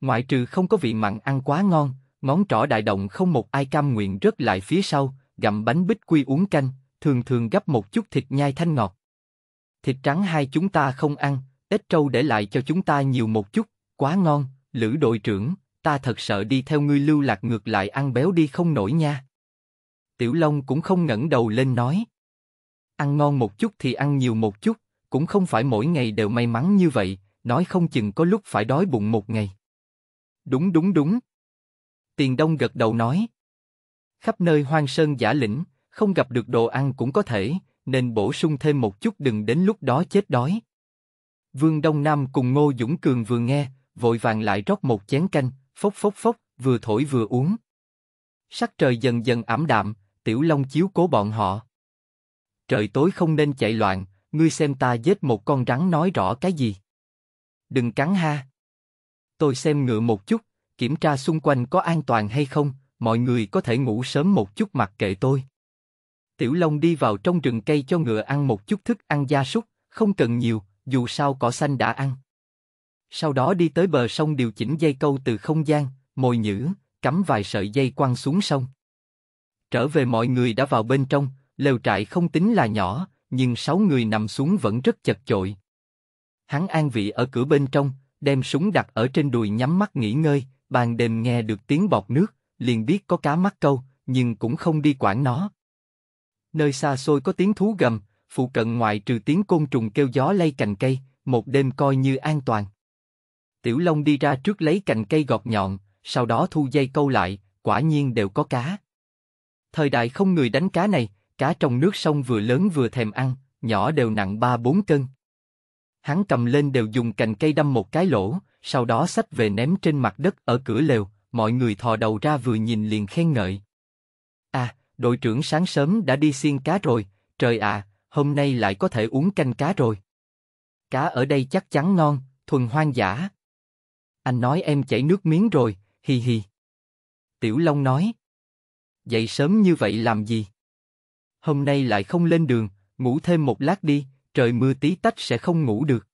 Speaker 1: Ngoại trừ không có vị mặn ăn quá ngon, ngón trỏ đại động không một ai cam nguyện rớt lại phía sau, gặm bánh bích quy uống canh, thường thường gấp một chút thịt nhai thanh ngọt. Thịt trắng hai chúng ta không ăn, ít trâu để lại cho chúng ta nhiều một chút, quá ngon, lữ đội trưởng, ta thật sợ đi theo ngươi lưu lạc ngược lại ăn béo đi không nổi nha. Tiểu Long cũng không ngẩng đầu lên nói. Ăn ngon một chút thì ăn nhiều một chút, cũng không phải mỗi ngày đều may mắn như vậy, nói không chừng có lúc phải đói bụng một ngày. Đúng đúng đúng. Tiền Đông gật đầu nói. Khắp nơi hoang sơn giả lĩnh, không gặp được đồ ăn cũng có thể, nên bổ sung thêm một chút đừng đến lúc đó chết đói. Vương Đông Nam cùng Ngô Dũng Cường vừa nghe, vội vàng lại rót một chén canh, phốc phốc phốc, vừa thổi vừa uống. Sắc trời dần dần ảm đạm, Tiểu Long chiếu cố bọn họ. Trời tối không nên chạy loạn, ngươi xem ta giết một con rắn nói rõ cái gì? Đừng cắn ha. Tôi xem ngựa một chút, kiểm tra xung quanh có an toàn hay không, mọi người có thể ngủ sớm một chút mặc kệ tôi. Tiểu Long đi vào trong rừng cây cho ngựa ăn một chút thức ăn gia súc, không cần nhiều, dù sao cỏ xanh đã ăn. Sau đó đi tới bờ sông điều chỉnh dây câu từ không gian, mồi nhữ, cắm vài sợi dây quăng xuống sông. Trở về mọi người đã vào bên trong, lều trại không tính là nhỏ, nhưng sáu người nằm xuống vẫn rất chật chội. Hắn an vị ở cửa bên trong, đem súng đặt ở trên đùi nhắm mắt nghỉ ngơi, ban đêm nghe được tiếng bọt nước, liền biết có cá mắc câu, nhưng cũng không đi quản nó. Nơi xa xôi có tiếng thú gầm, phụ cận ngoại trừ tiếng côn trùng kêu gió lay cành cây, một đêm coi như an toàn. Tiểu Long đi ra trước lấy cành cây gọt nhọn, sau đó thu dây câu lại, quả nhiên đều có cá. Thời đại không người đánh cá này, cá trong nước sông vừa lớn vừa thèm ăn, nhỏ đều nặng ba bốn cân. Hắn cầm lên đều dùng cành cây đâm một cái lỗ, sau đó xách về ném trên mặt đất ở cửa lều, mọi người thò đầu ra vừa nhìn liền khen ngợi. Đội trưởng sáng sớm đã đi xiên cá rồi, trời ạ, hôm nay lại có thể uống canh cá rồi. Cá ở đây chắc chắn ngon, thuần hoang dã. Anh nói em chảy nước miếng rồi, hì hì. Tiểu Long nói. Dậy sớm như vậy làm gì? Hôm nay lại không lên đường, ngủ thêm một lát đi, trời mưa tí tách sẽ không ngủ được.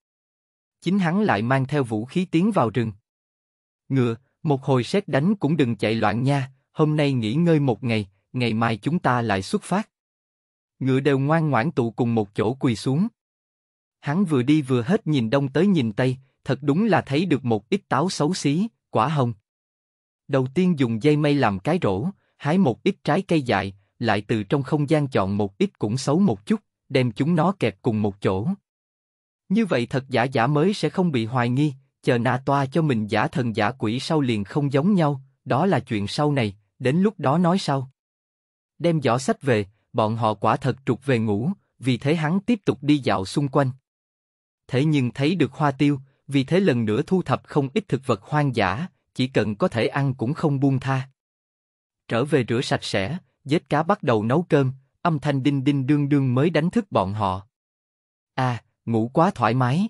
Speaker 1: Chính hắn lại mang theo vũ khí tiến vào rừng. Ngựa, một hồi xét đánh cũng đừng chạy loạn nha, hôm nay nghỉ ngơi một ngày, ngày mai chúng ta lại xuất phát. Ngựa đều ngoan ngoãn tụ cùng một chỗ quỳ xuống. Hắn vừa đi vừa hết nhìn đông tới nhìn tây, thật đúng là thấy được một ít táo xấu xí, quả hồng. Đầu tiên dùng dây mây làm cái rổ, hái một ít trái cây dại, lại từ trong không gian chọn một ít cũng xấu một chút, đem chúng nó kẹp cùng một chỗ. Như vậy thật giả giả mới sẽ không bị hoài nghi, chờ na toa cho mình giả thần giả quỷ sau liền không giống nhau, đó là chuyện sau này, đến lúc đó nói sau. Đem giỏ sách về, bọn họ quả thật trục về ngủ, vì thế hắn tiếp tục đi dạo xung quanh. Thế nhưng thấy được hoa tiêu, vì thế lần nữa thu thập không ít thực vật hoang dã, chỉ cần có thể ăn cũng không buông tha. Trở về rửa sạch sẽ, dết cá bắt đầu nấu cơm, âm thanh đinh đinh đương đương mới đánh thức bọn họ. À, ngủ quá thoải mái.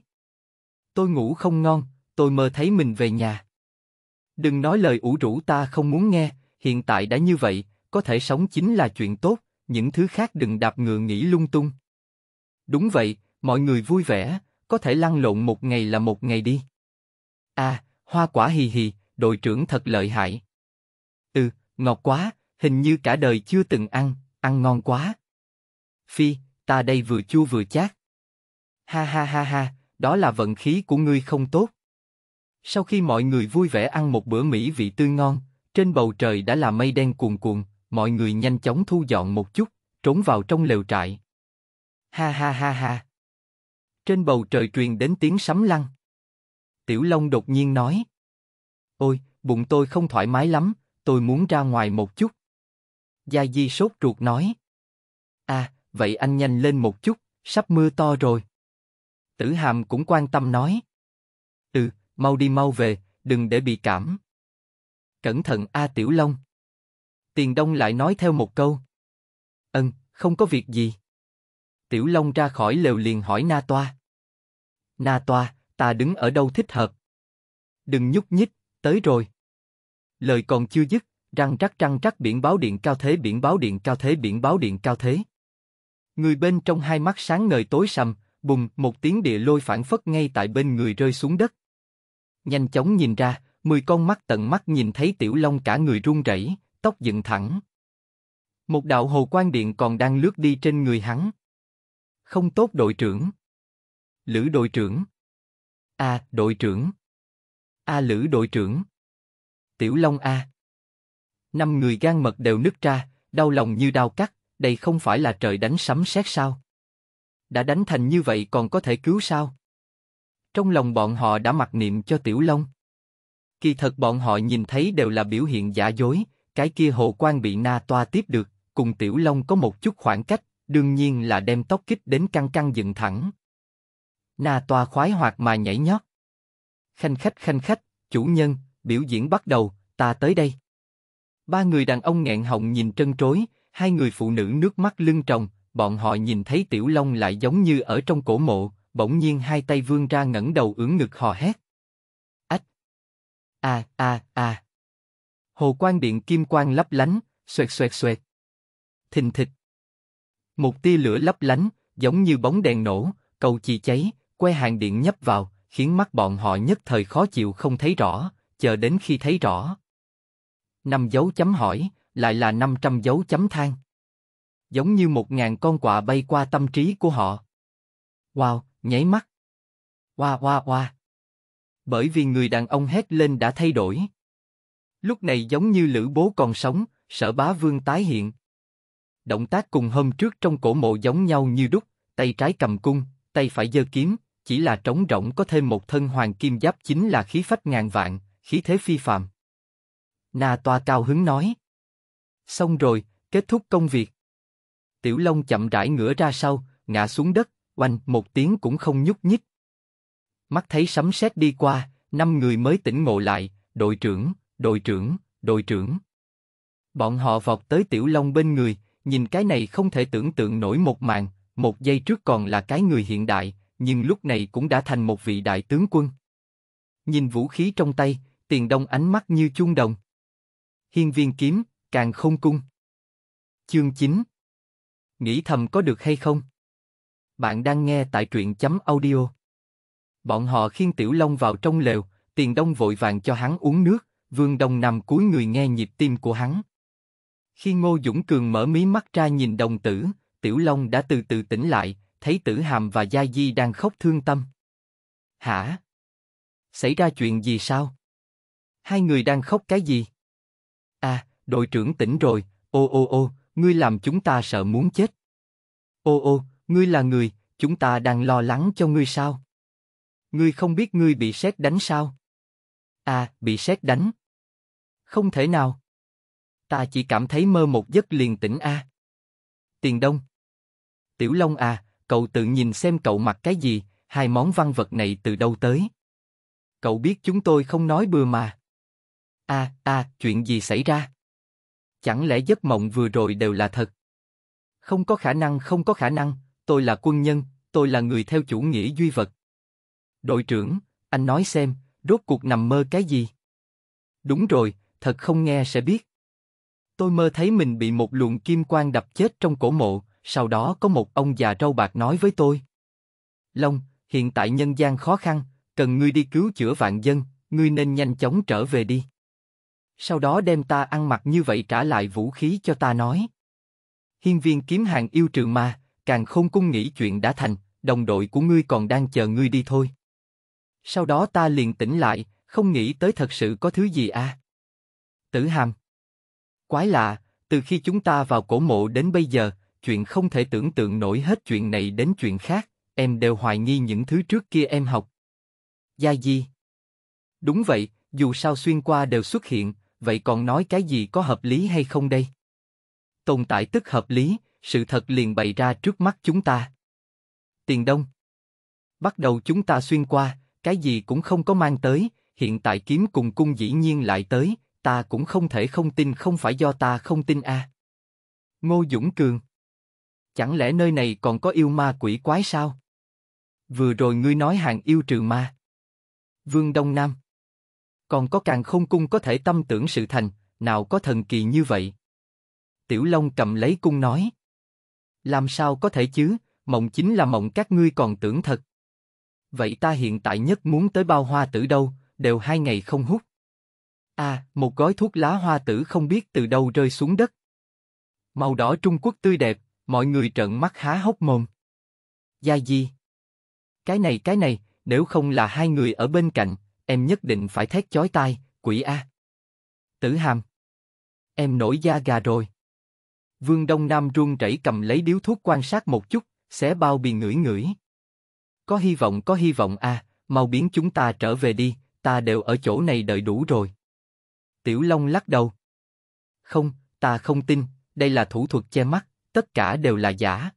Speaker 1: Tôi ngủ không ngon, tôi mơ thấy mình về nhà. Đừng nói lời ủ rũ ta không muốn nghe, hiện tại đã như vậy, có thể sống chính là chuyện tốt, những thứ khác đừng đạp ngựa nghĩ lung tung. Đúng vậy, mọi người vui vẻ, có thể lăn lộn một ngày là một ngày đi. À, hoa quả hì hì, đội trưởng thật lợi hại. Ừ, ngọt quá, hình như cả đời chưa từng ăn, ăn ngon quá. Phi, ta đây vừa chua vừa chát. Ha ha ha ha, đó là vận khí của ngươi không tốt. Sau khi mọi người vui vẻ ăn một bữa mỹ vị tươi ngon, trên bầu trời đã là mây đen cuồn cuộn, mọi người nhanh chóng thu dọn một chút, trốn vào trong lều trại. Ha ha ha ha. Trên bầu trời truyền đến tiếng sấm lăn. Tiểu Long đột nhiên nói. Ôi, bụng tôi không thoải mái lắm, tôi muốn ra ngoài một chút. Gia Di sốt ruột nói. À, vậy anh nhanh lên một chút, sắp mưa to rồi. Tử Hàm cũng quan tâm nói. Ừ, mau đi mau về, đừng để bị cảm. Cẩn thận A Tiểu Long. Tiền Đông lại nói theo một câu. Ân, không có việc gì. Tiểu Long ra khỏi lều liền hỏi Na Toa. Na Toa, ta đứng ở đâu thích hợp? Đừng nhúc nhích, tới rồi. Lời còn chưa dứt, răng rắc răng rắc biển báo điện cao thế biển báo điện cao thế biển báo điện cao thế. Người bên trong hai mắt sáng ngời tối sầm, bùng một tiếng địa lôi phản phất ngay tại bên người rơi xuống đất. Nhanh chóng nhìn ra, mười con mắt tận mắt nhìn thấy tiểu long cả người run rẩy, tóc dựng thẳng. Một đạo hồ quang điện còn đang lướt đi trên người hắn. Không tốt đội trưởng. Lữ đội trưởng. A, đội trưởng. A Lữ đội trưởng. Tiểu Long A. Năm người gan mật đều nứt ra, đau lòng như đau cắt, đây không phải là trời đánh sấm sét sao? Đã đánh thành như vậy còn có thể cứu sao? Trong lòng bọn họ đã mặc niệm cho Tiểu Long. Kỳ thật bọn họ nhìn thấy đều là biểu hiện giả dối, cái kia hồ quan bị na toa tiếp được, cùng Tiểu Long có một chút khoảng cách, đương nhiên là đem tóc kích đến căng căng dựng thẳng. Na toa khoái hoạt mà nhảy nhót. Khanh khách khanh khách, chủ nhân, biểu diễn bắt đầu, ta tới đây. Ba người đàn ông nghẹn họng nhìn trân trối, hai người phụ nữ nước mắt lưng tròng, bọn họ nhìn thấy Tiểu Long lại giống như ở trong cổ mộ, bỗng nhiên hai tay vươn ra ngẩng đầu ưỡn ngực hò hét. Ách! A a a! Hồ quang điện kim quang lấp lánh, xoẹt xoẹt xoẹt. Thình thịch. Một tia lửa lấp lánh, giống như bóng đèn nổ, cầu chì cháy, que hàng điện nhấp vào, khiến mắt bọn họ nhất thời khó chịu không thấy rõ, chờ đến khi thấy rõ. Năm dấu chấm hỏi, lại là 500 dấu chấm than. Giống như một ngàn con quạ bay qua tâm trí của họ. Wow, nháy mắt. Hoa hoa hoa. Bởi vì người đàn ông hét lên đã thay đổi. Lúc này giống như lữ bố còn sống, sở bá vương tái hiện. Động tác cùng hôm trước trong cổ mộ giống nhau như đúc, tay trái cầm cung, tay phải giơ kiếm, chỉ là trống rỗng có thêm một thân hoàng kim giáp chính là khí phách ngàn vạn, khí thế phi phàm. Na Toa cao hứng nói. Xong rồi, kết thúc công việc. Tiểu Long chậm rãi ngửa ra sau, ngã xuống đất, oanh một tiếng cũng không nhúc nhích. Mắt thấy sấm sét đi qua, năm người mới tỉnh ngộ lại, đội trưởng, đội trưởng, đội trưởng. Bọn họ vọt tới Tiểu Long bên người, nhìn cái này không thể tưởng tượng nổi một màn, một giây trước còn là cái người hiện đại, nhưng lúc này cũng đã thành một vị đại tướng quân. Nhìn vũ khí trong tay, tiền đông ánh mắt như chuông đồng. Hiên viên kiếm, càng không cung. Chương 9 Nghĩ thầm có được hay không? Bạn đang nghe tại truyện chấm audio. Bọn họ khiêng Tiểu Long vào trong lều, tiền đông vội vàng cho hắn uống nước, Vương Đông nằm cúi người nghe nhịp tim của hắn. Khi Ngô Dũng Cường mở mí mắt ra nhìn đồng tử, Tiểu Long đã từ từ tỉnh lại, thấy Tử Hàm và Gia Di đang khóc thương tâm. Hả? Xảy ra chuyện gì sao? Hai người đang khóc cái gì? À, đội trưởng tỉnh rồi, ô ô ô, ngươi làm chúng ta sợ muốn chết. Ô ô, ngươi là người, chúng ta đang lo lắng cho ngươi sao? Ngươi không biết ngươi bị sét đánh sao? À, bị sét đánh. Không thể nào. Ta chỉ cảm thấy mơ một giấc liền tỉnh a. Tiền Đông. Tiểu Long à, cậu tự nhìn xem cậu mặc cái gì, hai món văn vật này từ đâu tới. Cậu biết chúng tôi không nói bừa mà. À, à, chuyện gì xảy ra? Chẳng lẽ giấc mộng vừa rồi đều là thật? Không có khả năng, không có khả năng, tôi là quân nhân, tôi là người theo chủ nghĩa duy vật. Đội trưởng, anh nói xem, rốt cuộc nằm mơ cái gì? Đúng rồi, thật không nghe sẽ biết. Tôi mơ thấy mình bị một luồng kim quang đập chết trong cổ mộ, sau đó có một ông già râu bạc nói với tôi. Long, hiện tại nhân gian khó khăn, cần ngươi đi cứu chữa vạn dân, ngươi nên nhanh chóng trở về đi. Sau đó đem ta ăn mặc như vậy trả lại vũ khí cho ta nói. Hiên viên kiếm hàng yêu trừ ma, càng không cung nghĩ chuyện đã thành, đồng đội của ngươi còn đang chờ ngươi đi thôi. Sau đó ta liền tỉnh lại, không nghĩ tới thật sự có thứ gì à. Tử hàm. Quái lạ, từ khi chúng ta vào cổ mộ đến bây giờ, chuyện không thể tưởng tượng nổi hết chuyện này đến chuyện khác, em đều hoài nghi những thứ trước kia em học. Gia Di. Đúng vậy, dù sao xuyên qua đều xuất hiện, vậy còn nói cái gì có hợp lý hay không đây? Tồn tại tức hợp lý, sự thật liền bày ra trước mắt chúng ta. Tiền Đông. Bắt đầu chúng ta xuyên qua, cái gì cũng không có mang tới, hiện tại kiếm cùng cung dĩ nhiên lại tới, ta cũng không thể không tin không phải do ta không tin a. À. Ngô Dũng Cường. Chẳng lẽ nơi này còn có yêu ma quỷ quái sao? Vừa rồi ngươi nói hàng yêu trừ ma. Vương Đông Nam. Còn có càng không cung có thể tâm tưởng sự thành, nào có thần kỳ như vậy? Tiểu Long cầm lấy cung nói. Làm sao có thể chứ, mộng chính là mộng các ngươi còn tưởng thật. Vậy ta hiện tại nhất muốn tới bao hoa tử đâu, đều hai ngày không hút. À, một gói thuốc lá hoa tử không biết từ đâu rơi xuống đất. Màu đỏ Trung Quốc tươi đẹp, mọi người trợn mắt há hốc mồm. Gia Di. Cái này cái này, nếu không là hai người ở bên cạnh, em nhất định phải thét chói tai, quỷ a. Tử Hàm. Em nổi da gà rồi. Vương Đông Nam run rẩy cầm lấy điếu thuốc quan sát một chút, xé bao bì ngửi ngửi. Có hy vọng có hy vọng a, mau biến chúng ta trở về đi, ta đều ở chỗ này đợi đủ rồi. Tiểu Long lắc đầu. Không, ta không tin, đây là thủ thuật che mắt, tất cả đều là giả.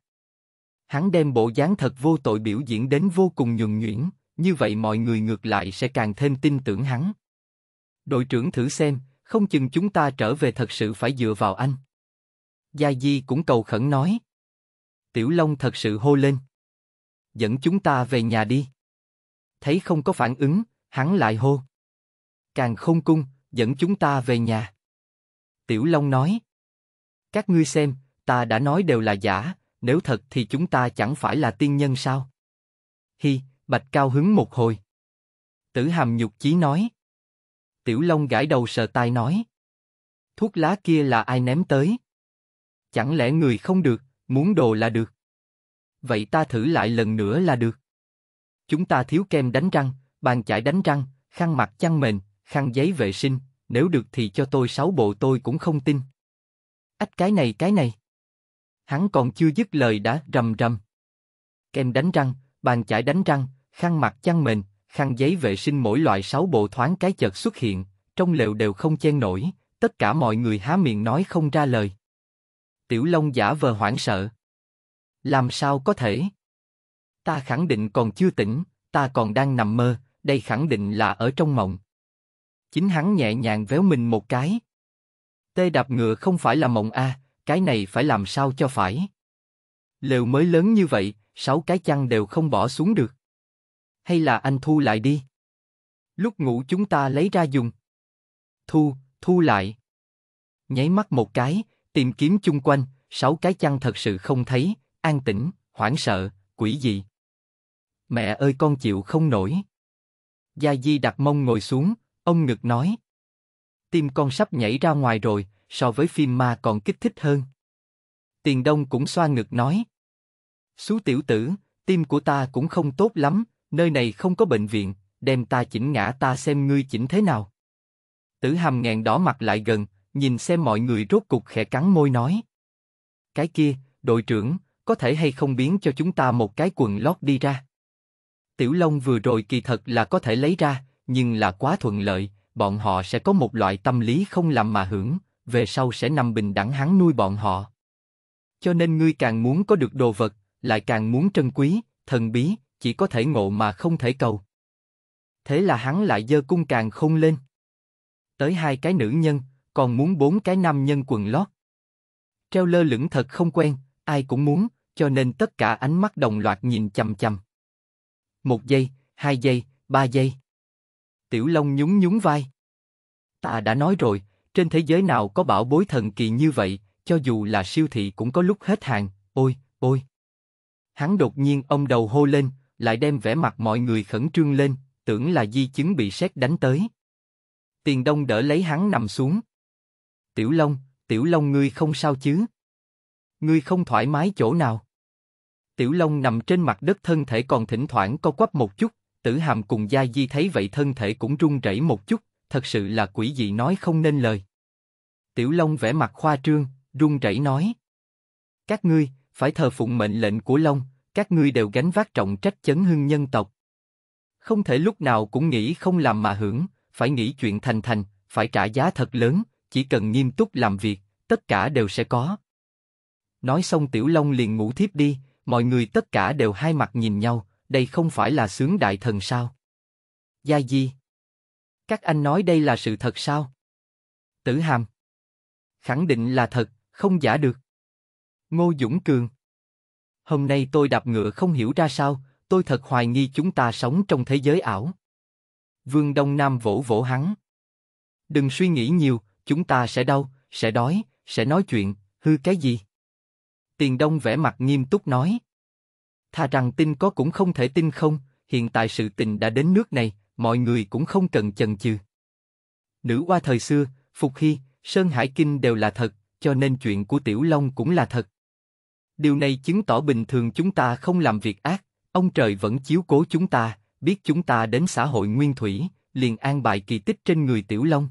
Speaker 1: Hắn đem bộ dáng thật vô tội biểu diễn đến vô cùng nhuần nhuyễn, như vậy mọi người ngược lại sẽ càng thêm tin tưởng hắn. Đội trưởng thử xem, không chừng chúng ta trở về thật sự phải dựa vào anh. Gia Di cũng cầu khẩn nói. Tiểu Long thật sự hô lên. Dẫn chúng ta về nhà đi. Thấy không có phản ứng, hắn lại hô. Càng không cung, dẫn chúng ta về nhà. Tiểu Long nói. Các ngươi xem, ta đã nói đều là giả, nếu thật thì chúng ta chẳng phải là tiên nhân sao? Hi, Bạch Cao hứng một hồi. Tử Hàm nhục chí nói. Tiểu Long gãi đầu sờ tai nói. Thuốc lá kia là ai ném tới? Chẳng lẽ người không được, muốn đồ là được? Vậy ta thử lại lần nữa là được. Chúng ta thiếu kem đánh răng, bàn chải đánh răng, khăn mặt chăn mền, khăn giấy vệ sinh, nếu được thì cho tôi sáu bộ tôi cũng không tin. Ách cái này cái này. Hắn còn chưa dứt lời đã rầm rầm. Kem đánh răng, bàn chải đánh răng, khăn mặt chăn mền, khăn giấy vệ sinh mỗi loại sáu bộ thoáng cái chợt xuất hiện, trong lều đều không chen nổi, tất cả mọi người há miệng nói không ra lời. Tiểu Long giả vờ hoảng sợ. Làm sao có thể? Ta khẳng định còn chưa tỉnh, ta còn đang nằm mơ, đây khẳng định là ở trong mộng. Chính hắn nhẹ nhàng véo mình một cái. Tê đạp ngựa không phải là mộng a, cái này phải làm sao cho phải. Lều mới lớn như vậy, sáu cái chăn đều không bỏ xuống được. Hay là anh thu lại đi? Lúc ngủ chúng ta lấy ra dùng. Thu, thu lại. Nháy mắt một cái, tìm kiếm chung quanh, sáu cái chăn thật sự không thấy, an tĩnh, hoảng sợ, quỷ gì. Mẹ ơi con chịu không nổi. Gia Di đặt mông ngồi xuống, ông ngực nói. Tim con sắp nhảy ra ngoài rồi, so với phim ma còn kích thích hơn. Tiền Đông cũng xoa ngực nói. Xú tiểu tử, tim của ta cũng không tốt lắm, nơi này không có bệnh viện, đem ta chỉnh ngã ta xem ngươi chỉnh thế nào. Tử hàm nghẹn đỏ mặt lại gần, nhìn xem mọi người rốt cục khẽ cắn môi nói. Cái kia, đội trưởng, có thể hay không biến cho chúng ta một cái quần lót đi ra. Tiểu Long vừa rồi kỳ thật là có thể lấy ra, nhưng là quá thuận lợi, bọn họ sẽ có một loại tâm lý không làm mà hưởng, về sau sẽ nằm bình đẳng hắn nuôi bọn họ. Cho nên ngươi càng muốn có được đồ vật, lại càng muốn trân quý, thần bí, chỉ có thể ngộ mà không thể cầu. Thế là hắn lại dơ cung càng không lên. Tới hai cái nữ nhân, còn muốn bốn cái nam nhân quần lót. Treo lơ lửng thật không quen, ai cũng muốn, cho nên tất cả ánh mắt đồng loạt nhìn chầm chầm. Một giây, hai giây, ba giây. Tiểu Long nhún nhún vai. Ta đã nói rồi, trên thế giới nào có bảo bối thần kỳ như vậy, cho dù là siêu thị cũng có lúc hết hàng, ôi, ôi. Hắn đột nhiên ông đầu hô lên, lại đem vẻ mặt mọi người khẩn trương lên, tưởng là di chứng bị sét đánh tới. Tiền Đông đỡ lấy hắn nằm xuống. Tiểu Long, Tiểu Long ngươi không sao chứ? Ngươi không thoải mái chỗ nào? Tiểu Long nằm trên mặt đất thân thể còn thỉnh thoảng co quắp một chút, Tử Hàm cùng Gia Di thấy vậy thân thể cũng run rẩy một chút, thật sự là quỷ dị nói không nên lời. Tiểu Long vẻ mặt khoa trương, run rẩy nói: các ngươi phải thờ phụng mệnh lệnh của Long, các ngươi đều gánh vác trọng trách chấn hưng nhân tộc. Không thể lúc nào cũng nghĩ không làm mà hưởng, phải nghĩ chuyện thành thành, phải trả giá thật lớn, chỉ cần nghiêm túc làm việc, tất cả đều sẽ có. Nói xong Tiểu Long liền ngủ thiếp đi, mọi người tất cả đều hai mặt nhìn nhau, đây không phải là sướng đại thần sao? Gia Di. Các anh nói đây là sự thật sao? Tử Hàm. Khẳng định là thật, không giả được. Ngô Dũng Cường. Hôm nay tôi đạp ngựa không hiểu ra sao, tôi thật hoài nghi chúng ta sống trong thế giới ảo. Vương Đông Nam vỗ vỗ hắn. Đừng suy nghĩ nhiều, chúng ta sẽ đau, sẽ đói, sẽ nói chuyện, hư cái gì? Tiền Đông vẻ mặt nghiêm túc nói thà rằng tin có cũng không thể tin không, hiện tại sự tình đã đến nước này, mọi người cũng không cần chần chừ. Nữ hoa thời xưa, Phục Hy, Sơn Hải Kinh đều là thật, cho nên chuyện của Tiểu Long cũng là thật. Điều này chứng tỏ bình thường chúng ta không làm việc ác, ông trời vẫn chiếu cố chúng ta, biết chúng ta đến xã hội nguyên thủy, liền an bài kỳ tích trên người Tiểu Long.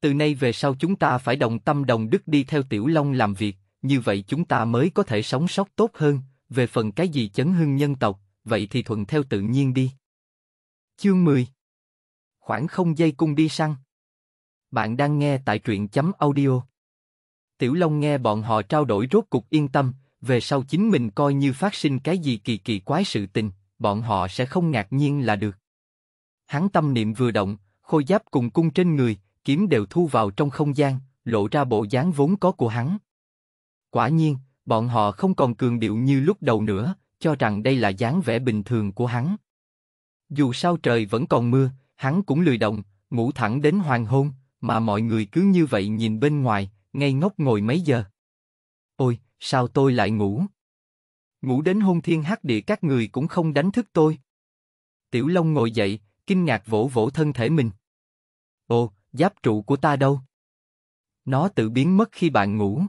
Speaker 1: Từ nay về sau chúng ta phải đồng tâm đồng đức đi theo Tiểu Long làm việc, như vậy chúng ta mới có thể sống sót tốt hơn, về phần cái gì chấn hưng nhân tộc, vậy thì thuận theo tự nhiên đi. Chương 10 Khoảng không dây cung đi săn Bạn đang nghe tại truyện chấm audio. Tiểu Long nghe bọn họ trao đổi rốt cục yên tâm, về sau chính mình coi như phát sinh cái gì kỳ kỳ quái sự tình, bọn họ sẽ không ngạc nhiên là được. Hắn tâm niệm vừa động, khôi giáp cùng cung trên người, kiếm đều thu vào trong không gian, lộ ra bộ dáng vốn có của hắn. Quả nhiên, bọn họ không còn cường điệu như lúc đầu nữa, cho rằng đây là dáng vẻ bình thường của hắn. Dù sao trời vẫn còn mưa, hắn cũng lười động, ngủ thẳng đến hoàng hôn, mà mọi người cứ như vậy nhìn bên ngoài, ngây ngốc ngồi mấy giờ. Ôi, sao tôi lại ngủ? Ngủ đến hôn thiên hắc địa các người cũng không đánh thức tôi. Tiểu Long ngồi dậy, kinh ngạc vỗ vỗ thân thể mình. Ồ, giáp trụ của ta đâu? Nó tự biến mất khi bạn ngủ.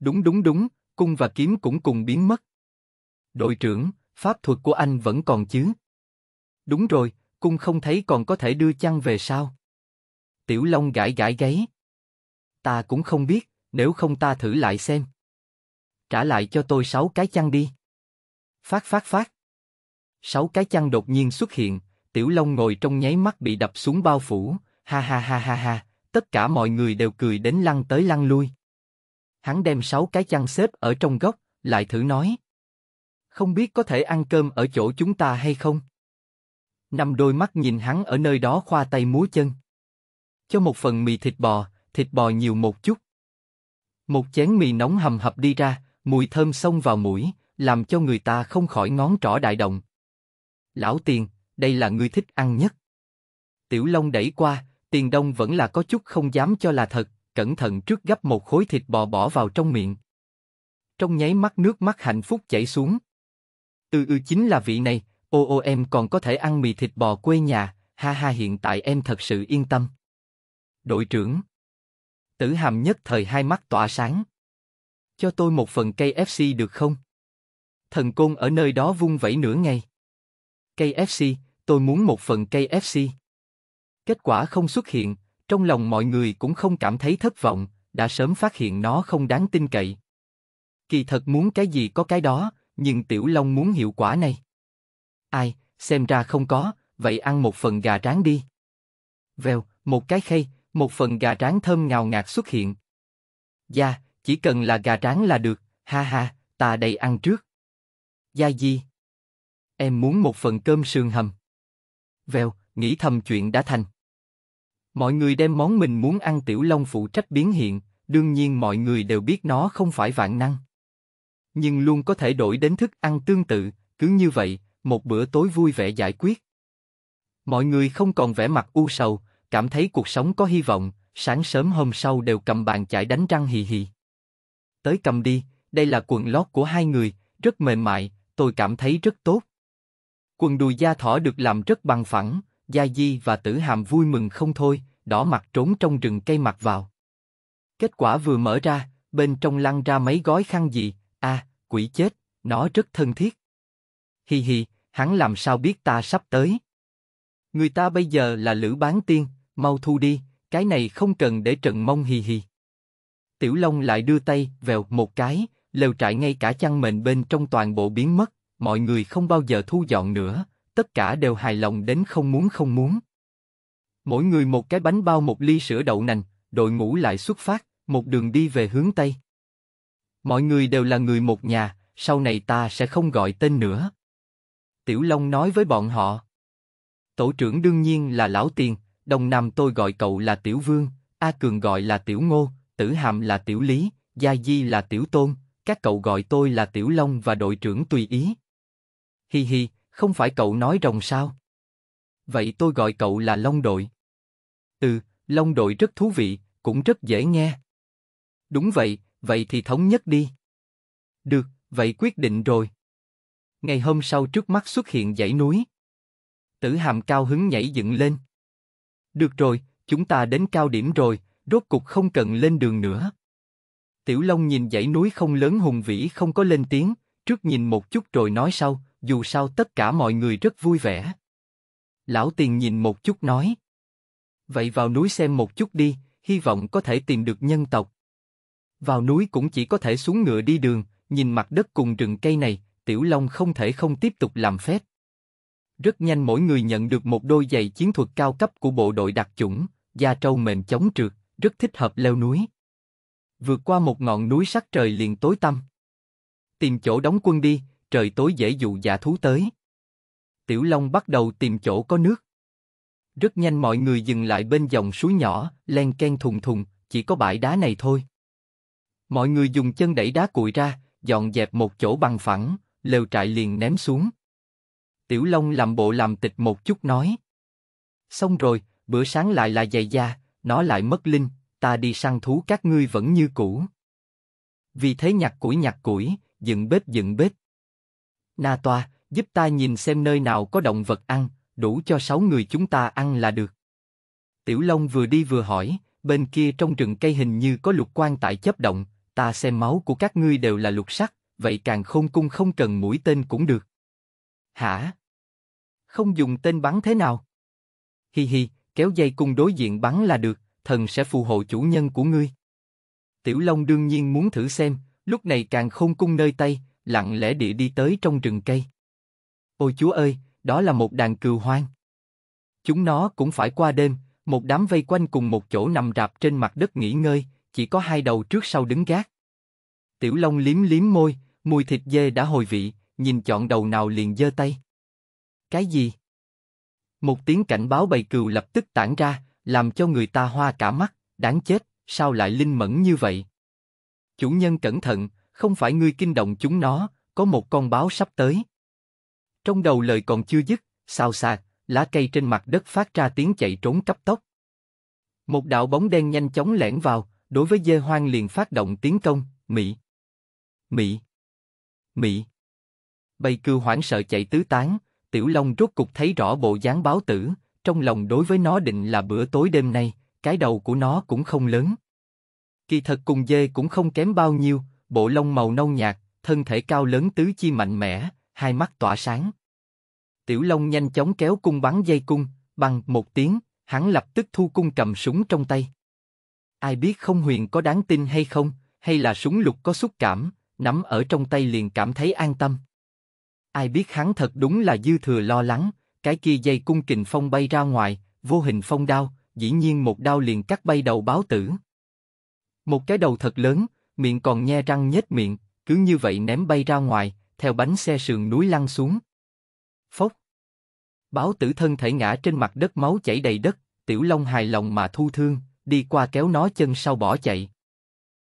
Speaker 1: Đúng đúng đúng, cung và kiếm cũng cùng biến mất. Đội trưởng, pháp thuật của anh vẫn còn chứ? Đúng rồi, cung không thấy còn có thể đưa chăn về sao? Tiểu Long gãi gãi gáy. Ta cũng không biết, nếu không ta thử lại xem. Trả lại cho tôi sáu cái chăn đi. Phát phát phát. Sáu cái chăn đột nhiên xuất hiện, Tiểu Long ngồi trong nháy mắt bị đập xuống bao phủ, ha ha ha ha ha, tất cả mọi người đều cười đến lăn tới lăn lui. Hắn đem sáu cái chăn xếp ở trong góc, lại thử nói. Không biết có thể ăn cơm ở chỗ chúng ta hay không? Năm đôi mắt nhìn hắn ở nơi đó khoa tay múa chân. Cho một phần mì thịt bò, thịt bò nhiều một chút. Một chén mì nóng hầm hập đi ra, mùi thơm xông vào mũi, làm cho người ta không khỏi ngón trỏ đại động. Lão tiền, đây là người thích ăn nhất. Tiểu Long đẩy qua, Tiền Đông vẫn là có chút không dám cho là thật, cẩn thận trước gấp một khối thịt bò bỏ vào trong miệng. Trong nháy mắt nước mắt hạnh phúc chảy xuống. Ừ ừ chính là vị này, ô ô em còn có thể ăn mì thịt bò quê nhà, ha ha hiện tại em thật sự yên tâm. Đội trưởng. Tử hàm nhất thời hai mắt tỏa sáng. Cho tôi một phần cây FC được không? Thần côn ở nơi đó vung vẩy nửa ngày. Cây FC, tôi muốn một phần cây FC. Kết quả không xuất hiện, trong lòng mọi người cũng không cảm thấy thất vọng, đã sớm phát hiện nó không đáng tin cậy. Kỳ thật muốn cái gì có cái đó, nhưng Tiểu Long muốn hiệu quả này. Ai, xem ra không có, vậy ăn một phần gà rán đi. Vèo, một cái khay, một phần gà rán thơm ngào ngạt xuất hiện. Dạ, chỉ cần là gà rán là được, ha ha, ta đây ăn trước. Gia Di. Em muốn một phần cơm sườn hầm. Vèo, nghĩ thầm chuyện đã thành. Mọi người đem món mình muốn ăn tiểu long phụ trách biến hiện, đương nhiên mọi người đều biết nó không phải vạn năng. Nhưng luôn có thể đổi đến thức ăn tương tự, cứ như vậy, một bữa tối vui vẻ giải quyết. Mọi người không còn vẻ mặt u sầu, cảm thấy cuộc sống có hy vọng, sáng sớm hôm sau đều cầm bàn chải đánh răng hì hì. Tới cầm đi, đây là quần lót của hai người, rất mềm mại, tôi cảm thấy rất tốt. Quần đùi da thỏ được làm rất bằng phẳng, Gia Di và Tử Hàm vui mừng không thôi, đỏ mặt trốn trong rừng cây mặt vào. Kết quả vừa mở ra, bên trong lăn ra mấy gói khăn gì, a, à, quỷ chết, nó rất thân thiết. Hi hi, hắn làm sao biết ta sắp tới? Người ta bây giờ là lữ bán tiên, mau thu đi, cái này không cần để trận mông hi hi. Tiểu Long lại đưa tay vèo một cái, lều trại ngay cả chăn mền bên trong toàn bộ biến mất, mọi người không bao giờ thu dọn nữa, tất cả đều hài lòng đến không muốn không muốn. Mỗi người một cái bánh bao một ly sữa đậu nành, đội ngũ lại xuất phát, một đường đi về hướng Tây. Mọi người đều là người một nhà, sau này ta sẽ không gọi tên nữa. Tiểu Long nói với bọn họ. Tổ trưởng đương nhiên là Lão Tiền, Đông Nam tôi gọi cậu là Tiểu Vương, A Cường gọi là Tiểu Ngô, Tử Hàm là Tiểu Lý, Gia Di là Tiểu Tôn, các cậu gọi tôi là Tiểu Long và đội trưởng tùy ý. Hi hi, không phải cậu nói rồng sao? Vậy tôi gọi cậu là Long đội. Ừ, Long đội rất thú vị, cũng rất dễ nghe. Đúng vậy, vậy thì thống nhất đi. Được, vậy quyết định rồi. Ngày hôm sau trước mắt xuất hiện dãy núi. Tử hàm cao hứng nhảy dựng lên. Được rồi, chúng ta đến cao điểm rồi, rốt cục không cần lên đường nữa. Tiểu Long nhìn dãy núi không lớn hùng vĩ không có lên tiếng, trước nhìn một chút rồi nói sau, dù sao tất cả mọi người rất vui vẻ. Lão Tiền nhìn một chút nói. Vậy vào núi xem một chút đi, hy vọng có thể tìm được nhân tộc. Vào núi cũng chỉ có thể xuống ngựa đi đường, nhìn mặt đất cùng rừng cây này, Tiểu Long không thể không tiếp tục làm phép. Rất nhanh mỗi người nhận được một đôi giày chiến thuật cao cấp của bộ đội đặc chủng, da trâu mềm chống trượt, rất thích hợp leo núi. Vượt qua một ngọn núi sắc trời liền tối tăm. Tìm chỗ đóng quân đi, trời tối dễ dụ dạ thú tới. Tiểu Long bắt đầu tìm chỗ có nước. Rất nhanh mọi người dừng lại bên dòng suối nhỏ, len ken thùng thùng, chỉ có bãi đá này thôi. Mọi người dùng chân đẩy đá cuội ra, dọn dẹp một chỗ bằng phẳng, lều trại liền ném xuống. Tiểu Long làm bộ làm tịch một chút nói. Xong rồi, bữa sáng lại là dày da, nó lại mất linh, ta đi săn thú các ngươi vẫn như cũ. Vì thế nhặt củi nhặt củi, dựng bếp dựng bếp. Na toa, giúp ta nhìn xem nơi nào có động vật ăn, đủ cho sáu người chúng ta ăn là được. Tiểu Long vừa đi vừa hỏi, bên kia trong rừng cây hình như có lục quan tại chấp động, ta xem máu của các ngươi đều là lục sắc, vậy càng khôn cung không cần mũi tên cũng được. Hả? Không dùng tên bắn thế nào? Hi hi, kéo dây cung đối diện bắn là được, thần sẽ phù hộ chủ nhân của ngươi. Tiểu Long đương nhiên muốn thử xem, lúc này càng khôn cung nơi tay, lặng lẽ địa đi tới trong rừng cây. Ôi chúa ơi, đó là một đàn cừu hoang. Chúng nó cũng phải qua đêm, một đám vây quanh cùng một chỗ nằm rạp trên mặt đất nghỉ ngơi, chỉ có hai đầu trước sau đứng gác. Tiểu Long liếm liếm môi, mùi thịt dê đã hồi vị, nhìn chọn đầu nào liền giơ tay. Cái gì? Một tiếng cảnh báo bầy cừu lập tức tản ra, làm cho người ta hoa cả mắt, đáng chết, sao lại linh mẫn như vậy? Chủ nhân cẩn thận, không phải ngươi kinh động chúng nó, có một con báo sắp tới. Trong đầu lời còn chưa dứt, sao xạc, lá cây trên mặt đất phát ra tiếng chạy trốn cấp tốc. Một đạo bóng đen nhanh chóng lẻn vào, đối với dê hoang liền phát động tiến công, mị, mị, mị. Bầy cừu hoảng sợ chạy tứ tán, Tiểu Long rốt cục thấy rõ bộ dáng báo tử, trong lòng đối với nó định là bữa tối đêm nay, cái đầu của nó cũng không lớn. Kỳ thật cùng dê cũng không kém bao nhiêu, bộ lông màu nâu nhạt, thân thể cao lớn tứ chi mạnh mẽ, hai mắt tỏa sáng. Tiểu Long nhanh chóng kéo cung bắn dây cung, bằng một tiếng, hắn lập tức thu cung cầm súng trong tay. Ai biết không huyền có đáng tin hay không, hay là súng lục có xúc cảm, nắm ở trong tay liền cảm thấy an tâm. Ai biết hắn thật đúng là dư thừa lo lắng, cái kia dây cung kình phong bay ra ngoài, vô hình phong đao, dĩ nhiên một đao liền cắt bay đầu báo tử. Một cái đầu thật lớn, miệng còn nhe răng nhếch miệng, cứ như vậy ném bay ra ngoài, theo bánh xe sườn núi lăn xuống. Phốc. Báo tử thân thể ngã trên mặt đất máu chảy đầy đất, tiểu long hài lòng mà thu thương, đi qua kéo nó chân sau bỏ chạy.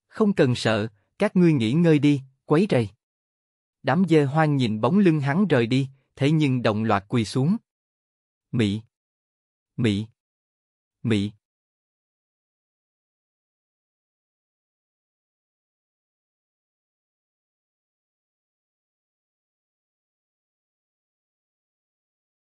Speaker 1: Không cần sợ, các ngươi nghỉ ngơi đi, quấy rầy. Đám dê hoang nhìn bóng lưng hắn rời đi, thế nhưng đồng loạt quỳ xuống. Mị, Mị, Mị.